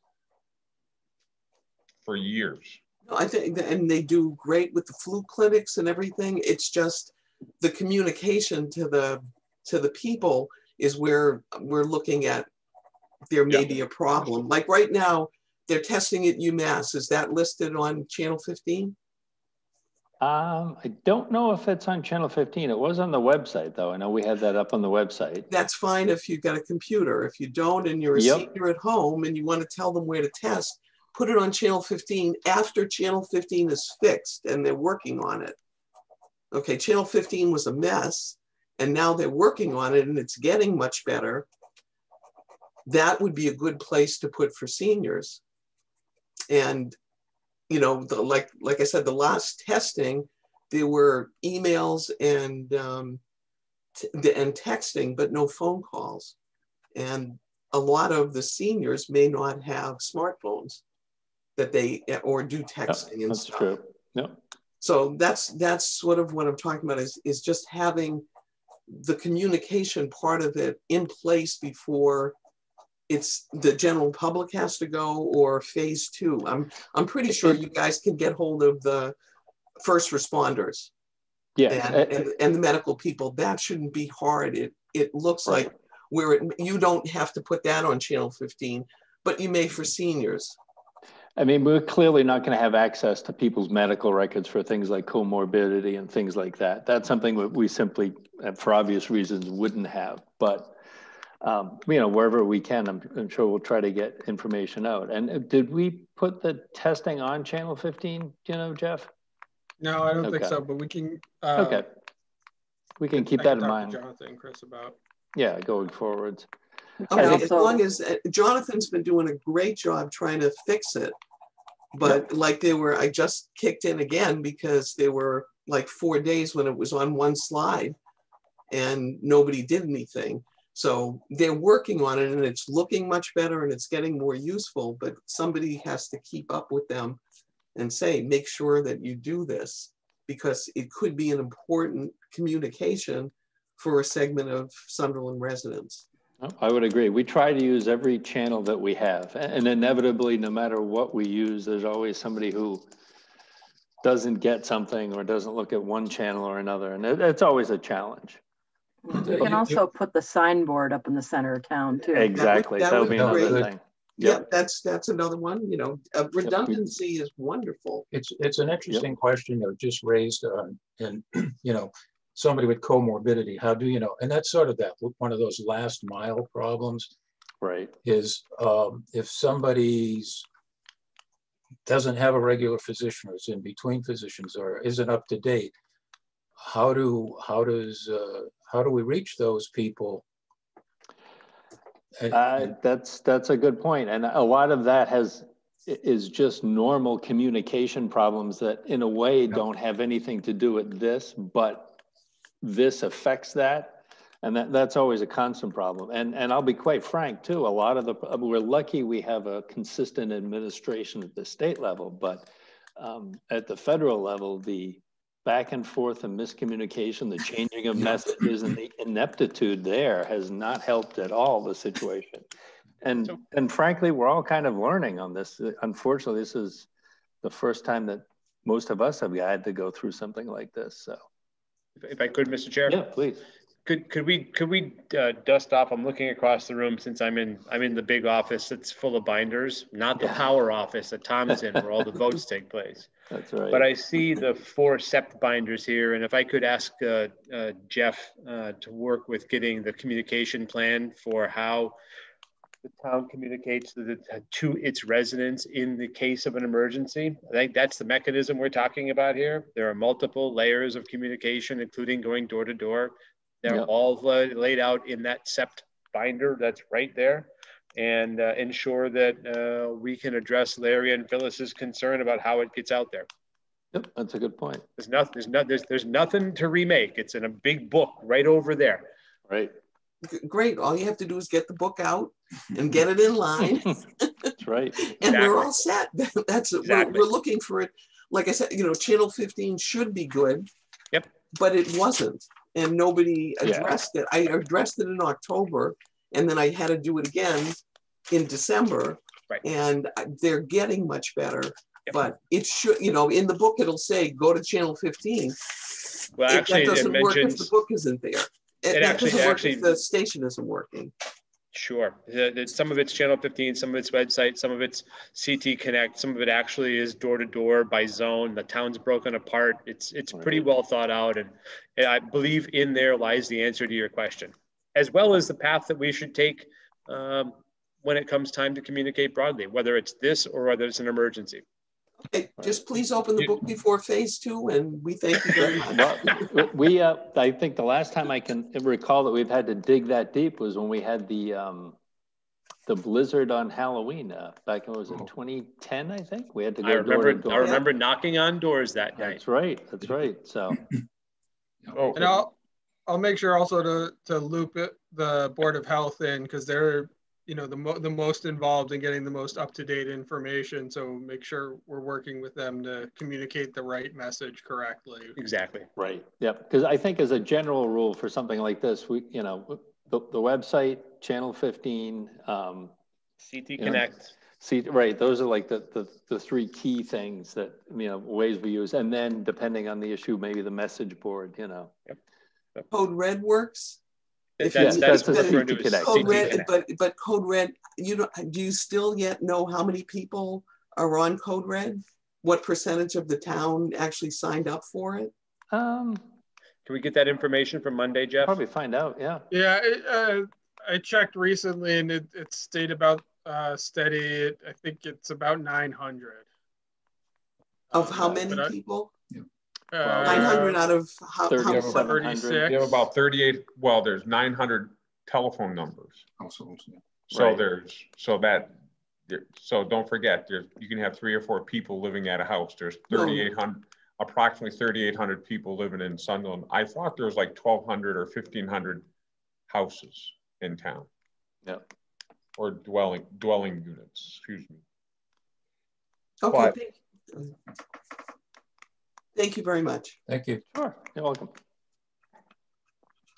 for years. No, I think and they do great with the flu clinics and everything. It's just the communication to the to the people is where we're looking at there may be a problem. Like right now, they're testing at UMass. Is that listed on channel 15? Um, I don't know if it's on channel 15. It was on the website though. I know we had that up on the website. That's fine if you've got a computer. If you don't and you're a yep. senior at home and you want to tell them where to test, put it on channel 15 after channel 15 is fixed and they're working on it. Okay, channel 15 was a mess and now they're working on it and it's getting much better, that would be a good place to put for seniors. And, you know, the, like, like I said, the last testing, there were emails and, um, and texting, but no phone calls. And a lot of the seniors may not have smartphones that they or do texting yep, and stuff. True. Yep. So that's that's sort of what I'm talking about is is just having the communication part of it in place before it's the general public has to go or phase two. I'm I'm pretty sure you guys can get hold of the first responders. Yeah. And, uh, and, and the medical people. That shouldn't be hard. It it looks like where it, you don't have to put that on channel 15, but you may for seniors. I mean, we're clearly not going to have access to people's medical records for things like comorbidity and things like that. That's something that we simply, for obvious reasons, wouldn't have. But um, you know, wherever we can, I'm, I'm, sure we'll try to get information out. And uh, did we put the testing on channel 15? You know, Jeff? No, I don't okay. think so. But we can. Uh, okay. We can keep I that can in mind. Jonathan, and Chris, about. Yeah, going forwards. Okay, as long as uh, Jonathan's been doing a great job trying to fix it, but like they were, I just kicked in again because there were like four days when it was on one slide and nobody did anything. So they're working on it and it's looking much better and it's getting more useful, but somebody has to keep up with them and say, make sure that you do this because it could be an important communication for a segment of Sunderland residents. I would agree. We try to use every channel that we have. And inevitably, no matter what we use, there's always somebody who doesn't get something or doesn't look at one channel or another. And it's always a challenge. You can also put the signboard up in the center of town too. Exactly. That would, that would be another thing. Yep. yep. that's that's another one. You know, uh, redundancy yep. is wonderful. It's it's an interesting yep. question that just raised, uh, and you know, somebody with comorbidity, how do you know? And that's sort of that one of those last mile problems. Right. Is um, if somebody's doesn't have a regular physician or is in between physicians or isn't up to date, how do how does uh, how do we reach those people? Uh, that's that's a good point, and a lot of that has is just normal communication problems that, in a way, don't have anything to do with this, but this affects that. And that, that's always a constant problem. And, and I'll be quite frank too, a lot of the, we're lucky we have a consistent administration at the state level, but um, at the federal level, the back and forth and miscommunication, the changing of messages and the ineptitude there has not helped at all the situation. And, and frankly, we're all kind of learning on this. Unfortunately, this is the first time that most of us have had to go through something like this. So if I could, Mr. Chair. Yeah, please. Could could we could we uh, dust off? I'm looking across the room since I'm in I'm in the big office that's full of binders, not the power office that Tom is in, where all the votes take place. That's right. But I see the four SEPT binders here, and if I could ask uh, uh, Jeff uh, to work with getting the communication plan for how the town communicates to, the, to its residents in the case of an emergency. I think that's the mechanism we're talking about here. There are multiple layers of communication, including going door to door. They're yep. all laid out in that SEPT binder that's right there and uh, ensure that uh, we can address Larry and Phyllis's concern about how it gets out there. Yep, that's a good point. There's nothing. There's not. There's, there's nothing to remake. It's in a big book right over there. Right great. All you have to do is get the book out and get it in line. That's right. and we're all set. That's exactly. we're, we're looking for it. Like I said, you know, channel 15 should be good. Yep. But it wasn't. And nobody addressed yeah. it. I addressed it in October and then I had to do it again in December. Right. And they're getting much better. Yep. But it should, you know, in the book it'll say go to channel 15. Well, actually, it doesn't it work if the book isn't there. It, it actually, actually the station isn't working. Sure. some of it's Channel 15, some of it's website, some of it's CT Connect, some of it actually is door to door by zone. The town's broken apart. It's it's pretty well thought out, and, and I believe in there lies the answer to your question, as well as the path that we should take um, when it comes time to communicate broadly, whether it's this or whether it's an emergency. Hey, just please open the book before phase two, and we thank you very much. well, we, uh, I think the last time I can recall that we've had to dig that deep was when we had the um, the blizzard on Halloween uh, back in was it 2010? I think we had to go. I remember. Door door. I remember knocking on doors that night. That's right. That's right. So. oh. And I'll I'll make sure also to to loop it, the Board of Health in because they're you know the, mo- the most involved in getting the most up-to-date information. So make sure we're working with them to communicate the right message correctly. Exactly. Right. Yep. Because i think as a general rule for something like this we you know the, the website channel 15 um, ct connect. See right those are like the, the the three key things that you know ways we use. And then depending on the issue maybe the message board you know. Yep. Yep. code red works if that's, that's, that's what code red, but but code red, you know, do you still yet know how many people are on code red? What percentage of the town actually signed up for it? Um, can we get that information from Monday, Jeff? Probably find out. Yeah. Yeah, it, uh, I checked recently, and it, it stayed about uh, steady. I think it's about nine hundred. Of how many people? Uh, 900 out of how, 30, how 36. You have about 38. Well, there's 900 telephone numbers. Households. Yeah. So right. there's so that so don't forget there's you can have three or four people living at a house. There's 3,800 approximately 3,800 people living in Sunderland. I thought there was like 1,200 or 1,500 houses in town. Yeah. Or dwelling dwelling units. Excuse me. Okay. But, Thank you very much. Thank you. Sure, you're welcome.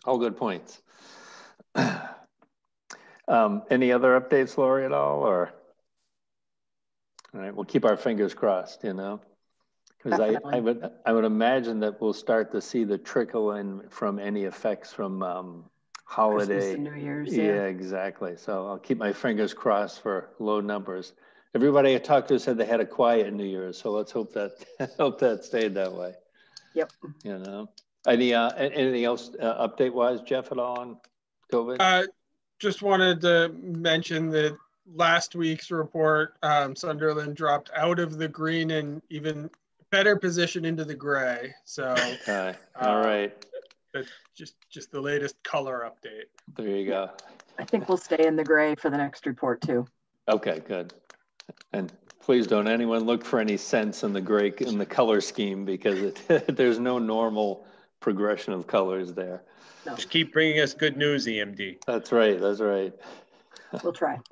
All good points. um, any other updates, Lori, at all, or? All right, we'll keep our fingers crossed, you know, because I, I would I would imagine that we'll start to see the trickle in from any effects from um, holiday. New Year's. Yeah. yeah, exactly. So I'll keep my fingers crossed for low numbers everybody I talked to said they had a quiet New Year's, so let's hope that hope that stayed that way. Yep. You know, any uh, anything else uh, update wise, Jeff, at all on COVID? Uh, just wanted to mention that last week's report, um, Sunderland dropped out of the green and even better position into the gray. So, okay. all uh, right. Just just the latest color update. There you go. I think we'll stay in the gray for the next report too. Okay, good. And please don't anyone look for any sense in the gray in the color scheme because it, there's no normal progression of colors there. No. Just keep bringing us good news, EMD. That's right. That's right. We'll try.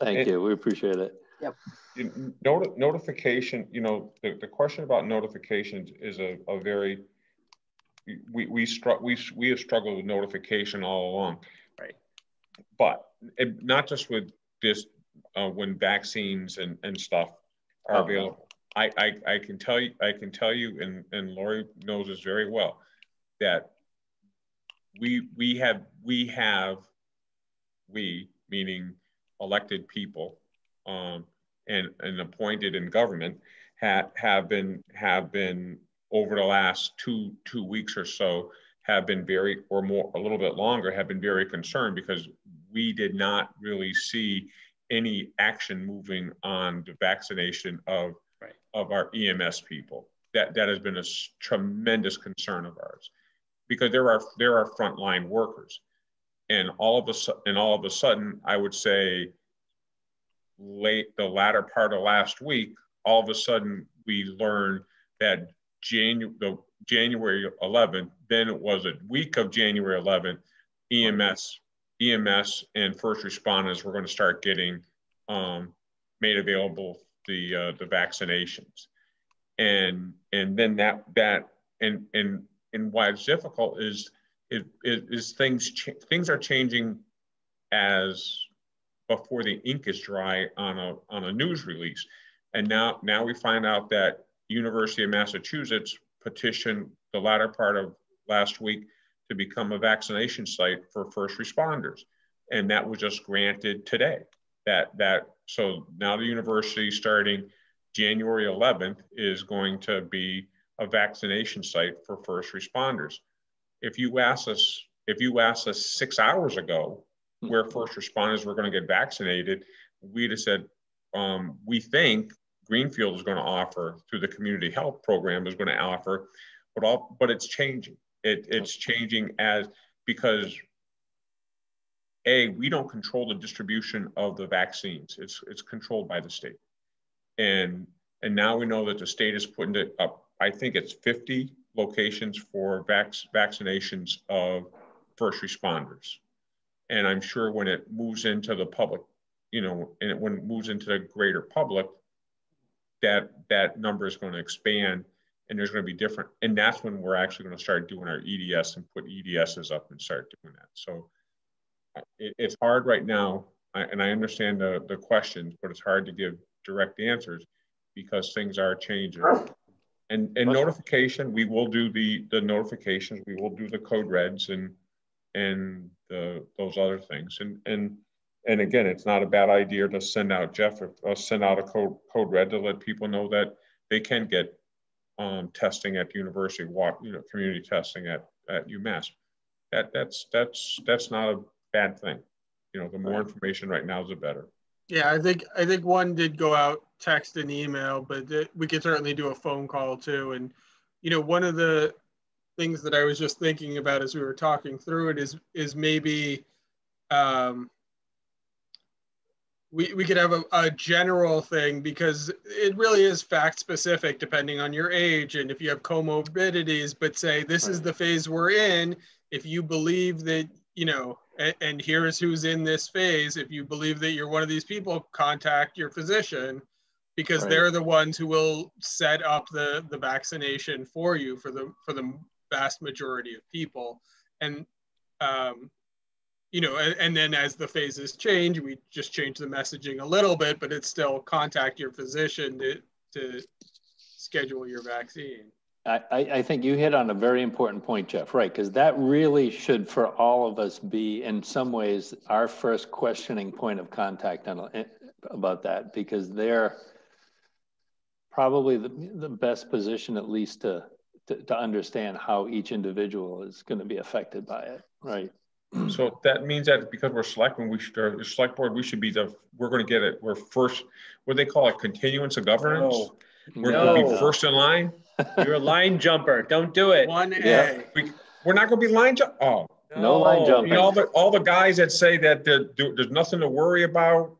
Thank and, you. We appreciate it. Yep. You, not, notification, you know, the, the question about notifications is a, a very, we, we, str- we, we have struggled with notification all along. Right. But it, not just with this uh, when vaccines and, and stuff are oh, available. I, I, I can tell you, I can tell you, and, and Lori knows this very well, that we, we have, we have, we, meaning elected people um, and, and appointed in government, have, have been, have been over the last two, two weeks or so, have been very, or more, a little bit longer, have been very concerned because we did not really see any action moving on the vaccination of, right. of our EMS people. That, that has been a tremendous concern of ours because there are, there are frontline workers. And all of a and all of a sudden, I would say late the latter part of last week, all of a sudden we learned that Janu- the January 11th, then it was a week of January 11th, EMS EMS and first responders were going to start getting um, made available the uh, the vaccinations, and and then that that and and and why it's difficult is is, is things things are changing as before the ink is dry on a on a news release, and now now we find out that University of Massachusetts petitioned the latter part of last week to become a vaccination site for first responders. And that was just granted today. That, that so now the university starting January 11th is going to be a vaccination site for first responders. If you asked us, if you asked us six hours ago where first responders were going to get vaccinated, we'd have said, um, we think Greenfield is going to offer through the community health program is going to offer, but all, but it's changing. It, it's changing as because a we don't control the distribution of the vaccines. It's it's controlled by the state, and and now we know that the state is putting it up. I think it's 50 locations for vac- vaccinations of first responders, and I'm sure when it moves into the public, you know, and it, when it moves into the greater public, that that number is going to expand and there's going to be different and that's when we're actually going to start doing our eds and put eds's up and start doing that. So it, it's hard right now and i understand the, the questions but it's hard to give direct answers because things are changing. And and notification we will do the the notifications we will do the code reds and and the those other things. And and and again, it's not a bad idea to send out Jeff, uh, send out a code, code red to let people know that they can get um, testing at university, walk, you know, community testing at, at UMass. That, that's, that's, that's not a bad thing. You know, the more information right now, the better. Yeah, I think, I think one did go out text and email, but we could certainly do a phone call too. And, you know, one of the things that I was just thinking about as we were talking through it is, is maybe, um, we, we could have a, a general thing because it really is fact specific depending on your age and if you have comorbidities but say this is the phase we're in. If you believe that you know and, and here's who's in this phase if you believe that you're one of these people contact your physician because right. they're the ones who will set up the the vaccination for you for the for the vast majority of people. And um, you know, and, and, then as the phases change, we just change the messaging a little bit, but it's still contact your physician to, to schedule your vaccine. I, I think you hit on a very important point, Jeff, right? Because that really should, for all of us, be in some ways our first questioning point of contact on, eh, about that, because they're probably the, the best position, at least, to, to, to understand how each individual is going to be affected by it, right? So that means that because we're selecting, we should, the select board, we should be the, we're going to get it. We're first, what do they call it, continuance of governance? No. We're going to be first in line. You're a line jumper. Don't do it. One A. We, we're not going to be line jump. Oh, No line jumping. you know, all the all the guys that say that there- there's nothing to worry about,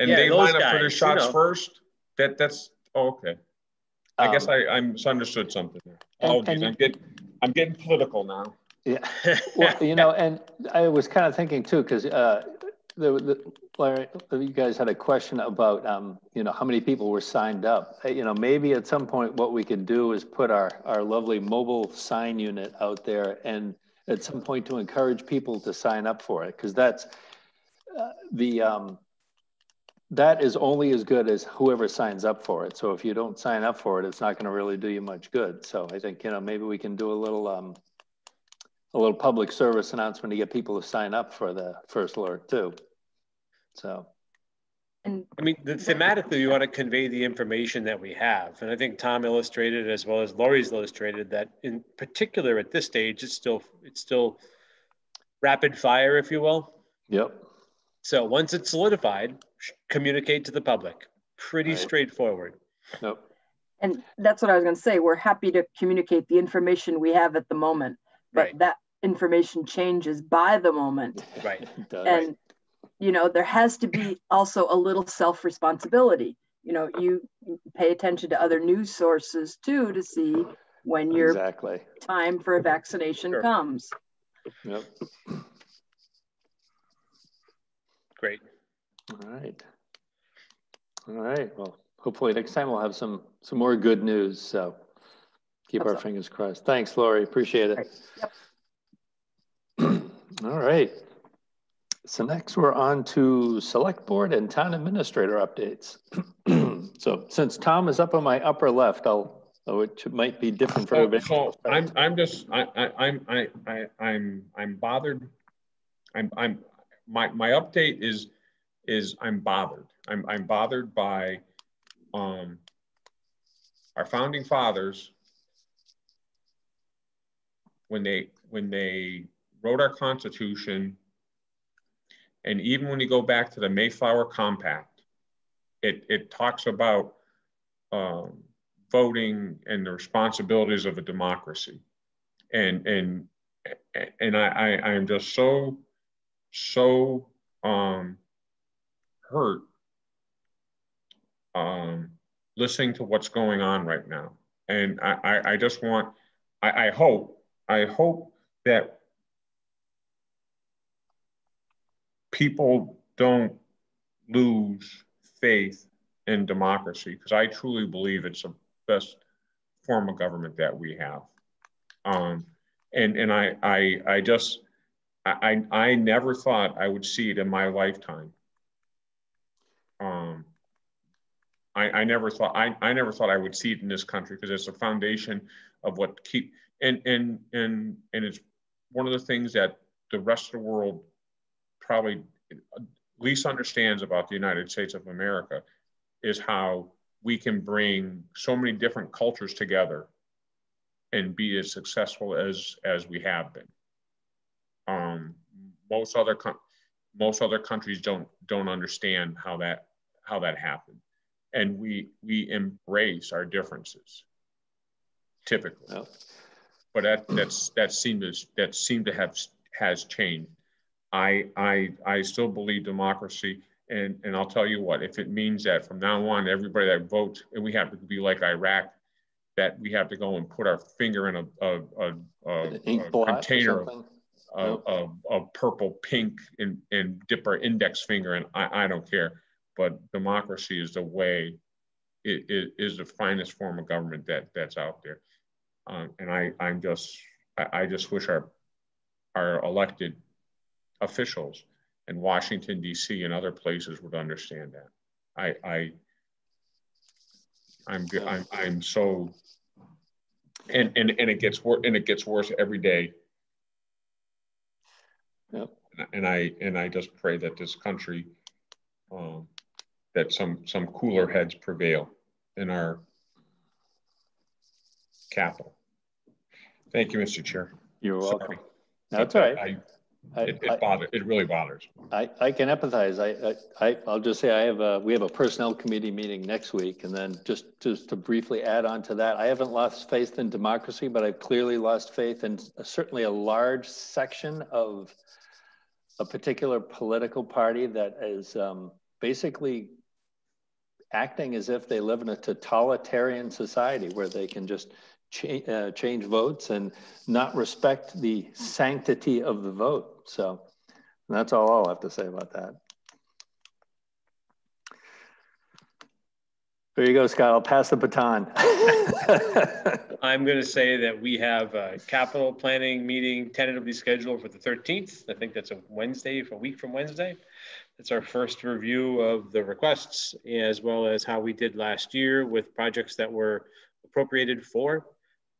and Yeah, they those line up for guys, their you shots know. first. That that's oh, okay. I guess Um, I I misunderstood something there. and- Oh, geez, and- I'm getting I'm getting political now. Yeah. Well, you know, and I was kind of thinking too, because uh, the, the, Larry, you guys had a question about, um, you know, how many people were signed up. Uh, You know, maybe at some point what we could do is put our, our lovely mobile sign unit out there and at some point to encourage people to sign up for it, because that's uh, the, um, that is only as good as whoever signs up for it. So if you don't sign up for it, it's not going to really do you much good. So I think, you know, maybe we can do a little, um, a little public service announcement to get people to sign up for the first alert too. So. I mean, the, thematically, we want to convey the information that we have. And I think Tom illustrated as well as Laurie's illustrated that in particular at this stage, it's still, it's still rapid fire, if you will. Yep. So once it's solidified, communicate to the public. Pretty right. straightforward. Yep. And that's what I was going to say. We're happy to communicate the information we have at the moment, but right. that information changes by the moment. Right. and you know, there has to be also a little self-responsibility. You know, you pay attention to other news sources too to see when your exactly. time for a vaccination sure. comes. Yep. Great. All right. All right. Well, hopefully next time we'll have some some more good news. So keep our so. fingers crossed. Thanks, Lori. Appreciate it. Right. Yep. All right. So next we're on to select board and town administrator updates. so since Tom is up on my upper left, I'll Oh, it might be different for everybody. So I'm, I'm just, I, I, I'm, I, I, I'm, I'm bothered. I'm, I'm, my, my update is, is I'm bothered. I'm, I'm bothered by, um, our founding fathers when they, when they wrote our constitution, and even when you go back to the Mayflower Compact, it, it talks about, um, voting and the responsibilities of a democracy. And and and I, I, am just so so um, hurt um, listening to what's going on right now. And I, I, I just want I, I hope I hope that people don't lose faith in democracy because I truly believe it's the best form of government that we have. Um, and and I I I just I I never thought I would see it in my lifetime. Um, I, I never thought I, I never thought I would see it in this country because it's a foundation of what keep and and and and it's one of the things that the rest of the world probably least understands about the United States of America is how we can bring so many different cultures together and be as successful as as we have been. Um, most other most other countries don't don't understand how that how that happened, and we we embrace our differences typically. But that that's that seemed to that seemed to have has changed. I I I still believe democracy and, and I'll tell you what, if it means that from now on, everybody that votes, and we have to be like Iraq, that we have to go and put our finger in a, a, a, a, a container of, of, of, purple, pink, and, and dip our index finger in, I, I don't care. But democracy is the way, it, it is the finest form of government that, that's out there. Um, and I, I'm just, I, I just wish our, our elected officials in Washington D.C. and other places would understand that. I, I I'm I'm I'm so and and and it gets worse and it gets worse every day. Yep. And I and I just pray that this country, um, that some some cooler heads prevail in our capital. Thank you, Mr. Chair. You're welcome. Sorry. That's all right. I, I, it, it bothers. It really bothers. I, I can empathize. I, I, I'll just say I have a, we have a personnel committee meeting next week. And then just, just to briefly add on to that, I haven't lost faith in democracy, but I've clearly lost faith in certainly a large section of a particular political party that is um, basically acting as if they live in a totalitarian society where they can just cha uh, change votes and not respect the sanctity of the vote. So that's all I'll have to say about that. There you go, Scott. I'll pass the baton. I'm going to say that we have a capital planning meeting tentatively scheduled for the 13th. I think that's a Wednesday, a week from Wednesday. It's our first review of the requests as well as how we did last year with projects that were appropriated for.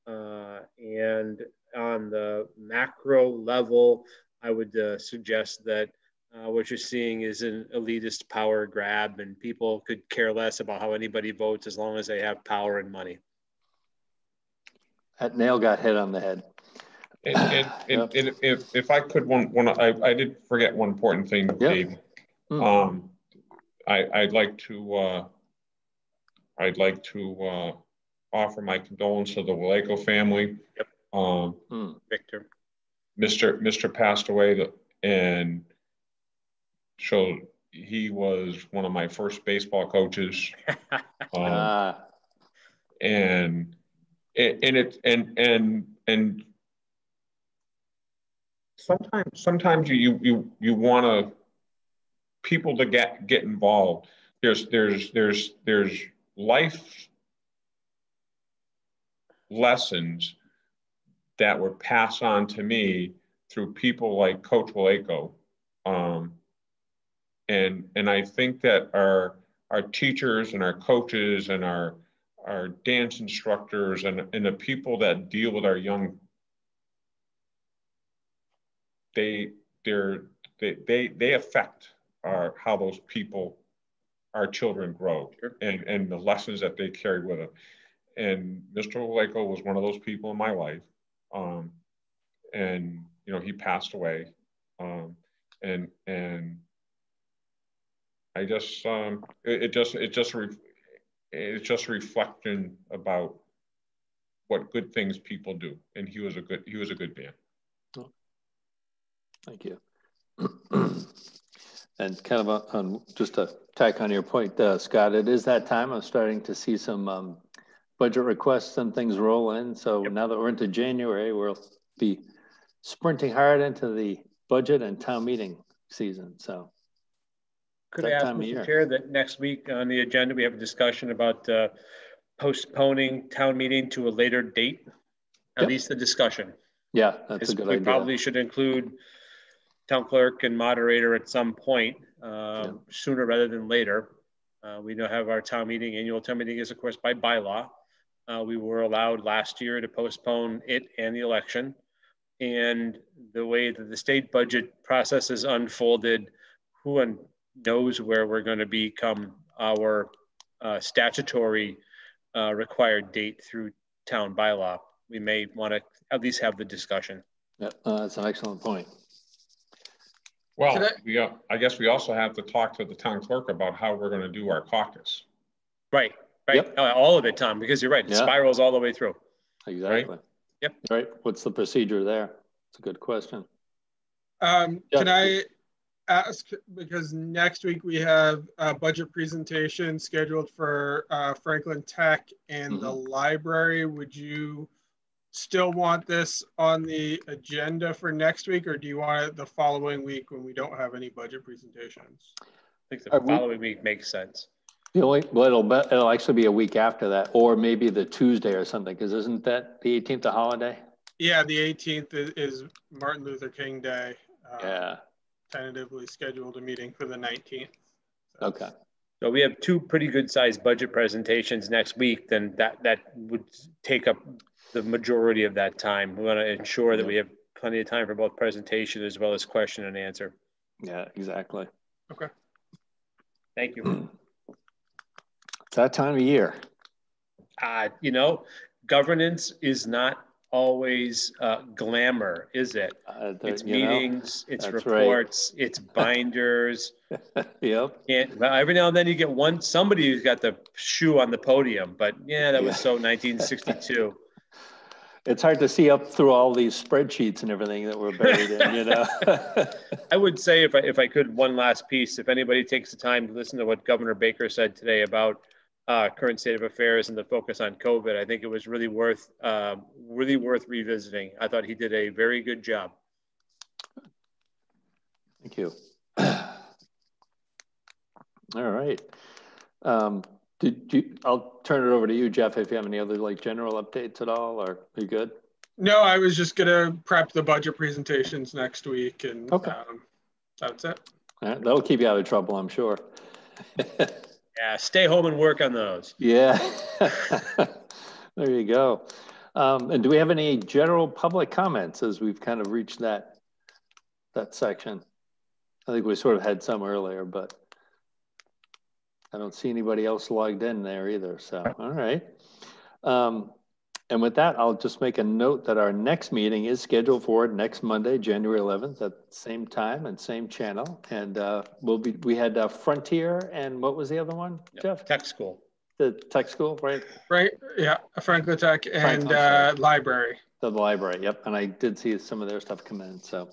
Uh, and on the macro level, I would uh, suggest that uh, what you're seeing is an elitist power grab, and people could care less about how anybody votes as long as they have power and money. That nail got hit on the head. And, and, and, and if, if I could, one, one I, I did forget one important thing, yep. Dave. Mm. Um, I, I'd like to, uh, I'd like to uh, offer my condolences to the Waleko family. Yep. Um, hmm. Victor. Mr. Mr. passed away, and so he was one of my first baseball coaches. um, uh. and and it and and and sometimes sometimes you you you want to people to get get involved. There's there's there's there's life lessons that were passed on to me through people like Coach Waleko. Um, and, and I think that our, our teachers and our coaches and our, our dance instructors and, and the people that deal with our young, they, they're, they, they, they affect our, how those people, our children grow sure. and, and the lessons that they carry with them and Mr. Waleko was one of those people in my life. Um, and you know, he passed away. Um, and and I just um, it, it just it just re- it's just reflection about what good things people do. And he was a good he was a good man. Oh, thank you. and kind of on just to tack on your point, uh, Scott, it is that time. I'm starting to see some um, budget requests and things roll in. So yep. now that we're into January, we'll be sprinting hard into the budget and town meeting season. So could I ask Mr. Chair that next week on the agenda we have a discussion about uh, postponing town meeting to a later date? At yep. least the discussion. Yeah, that's a good we idea. We probably should include town clerk and moderator at some point, uh, sooner rather than later. Uh, we know have our town meeting, annual town meeting is of course by bylaw. Uh, we were allowed last year to postpone it and the election. And the way that the state budget process is unfolded, who knows where we're going to become our uh, statutory uh, required date through town bylaw. We may want to at least have the discussion. Yeah, uh, that's an excellent point. Well, I, we, uh, I guess we also have to talk to the town clerk about how we're going to do our caucus. Right, right. Yep. Uh, all of it, Tom, because you're right. It yeah. spirals all the way through. Exactly. Right? Yep. Right. What's the procedure there? It's a good question. Um, yeah. Can I ask, because next week we have a budget presentation scheduled for uh, Franklin Tech and mm -hmm. the mm-hmm. library. Would you still want this on the agenda for next week, or do you want it the following week when we don't have any budget presentations? I think the Are following we, week makes sense. The only, well, it'll, be, it'll actually be a week after that, or maybe the Tuesday or something, because isn't that the 18th a holiday? Yeah, the 18th is, is Martin Luther King Day. Uh, yeah. Tentatively scheduled a meeting for the 19th. So. Okay. So we have two pretty good sized budget presentations next week. Then that that would take up the majority of that time. We want to ensure that we have plenty of time for both presentation as well as question and answer. Yeah, exactly. Okay. Thank you. It's that time of year. Uh, you know, governance is not always uh, glamour, is it? Uh, the, it's meetings, know, it's reports, right. it's binders. yep. And well, every now and then you get one somebody who's got the shoe on the podium, but yeah, that yeah. was so 1962 it's hard to see up through all these spreadsheets and everything that we're buried in, you know. I would say if I if I could one last piece, if anybody takes the time to listen to what Governor Baker said today about uh, current state of affairs and the focus on COVID, I think it was really worth uh, really worth revisiting. I thought he did a very good job. Thank you. All right. Um, did you, I'll turn it over to you, Jeff, if you have any other like general updates at all, or are you good? No, I was just gonna prep the budget presentations next week and okay. Um, that's it. Right, that'll keep you out of trouble, I'm sure. yeah, stay home and work on those. Yeah, there you go. Um, and do we have any general public comments as we've kind of reached that that section? I think we sort of had some earlier, but I don't see anybody else logged in there either. So, all right. Um, and with that, I'll just make a note that our next meeting is scheduled for next Monday, January 11th at the same time and same channel. And uh, we'll be, we had uh, Frontier and what was the other one, yep. Jeff? Tech School. The Tech School, right? Right. Yeah. Franklin Tech and Franklin, uh, Library. The library. Yep. And I did see some of their stuff come in. So,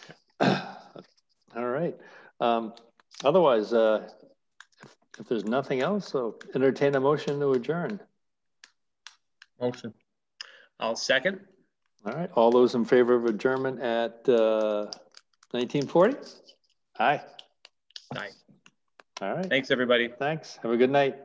all right. Um, otherwise, uh, if there's nothing else, so entertain a motion to adjourn. Motion. I'll second. All right. All those in favor of adjournment at uh, 1940? Aye. Aye. All right. Thanks, everybody. Thanks. Have a good night.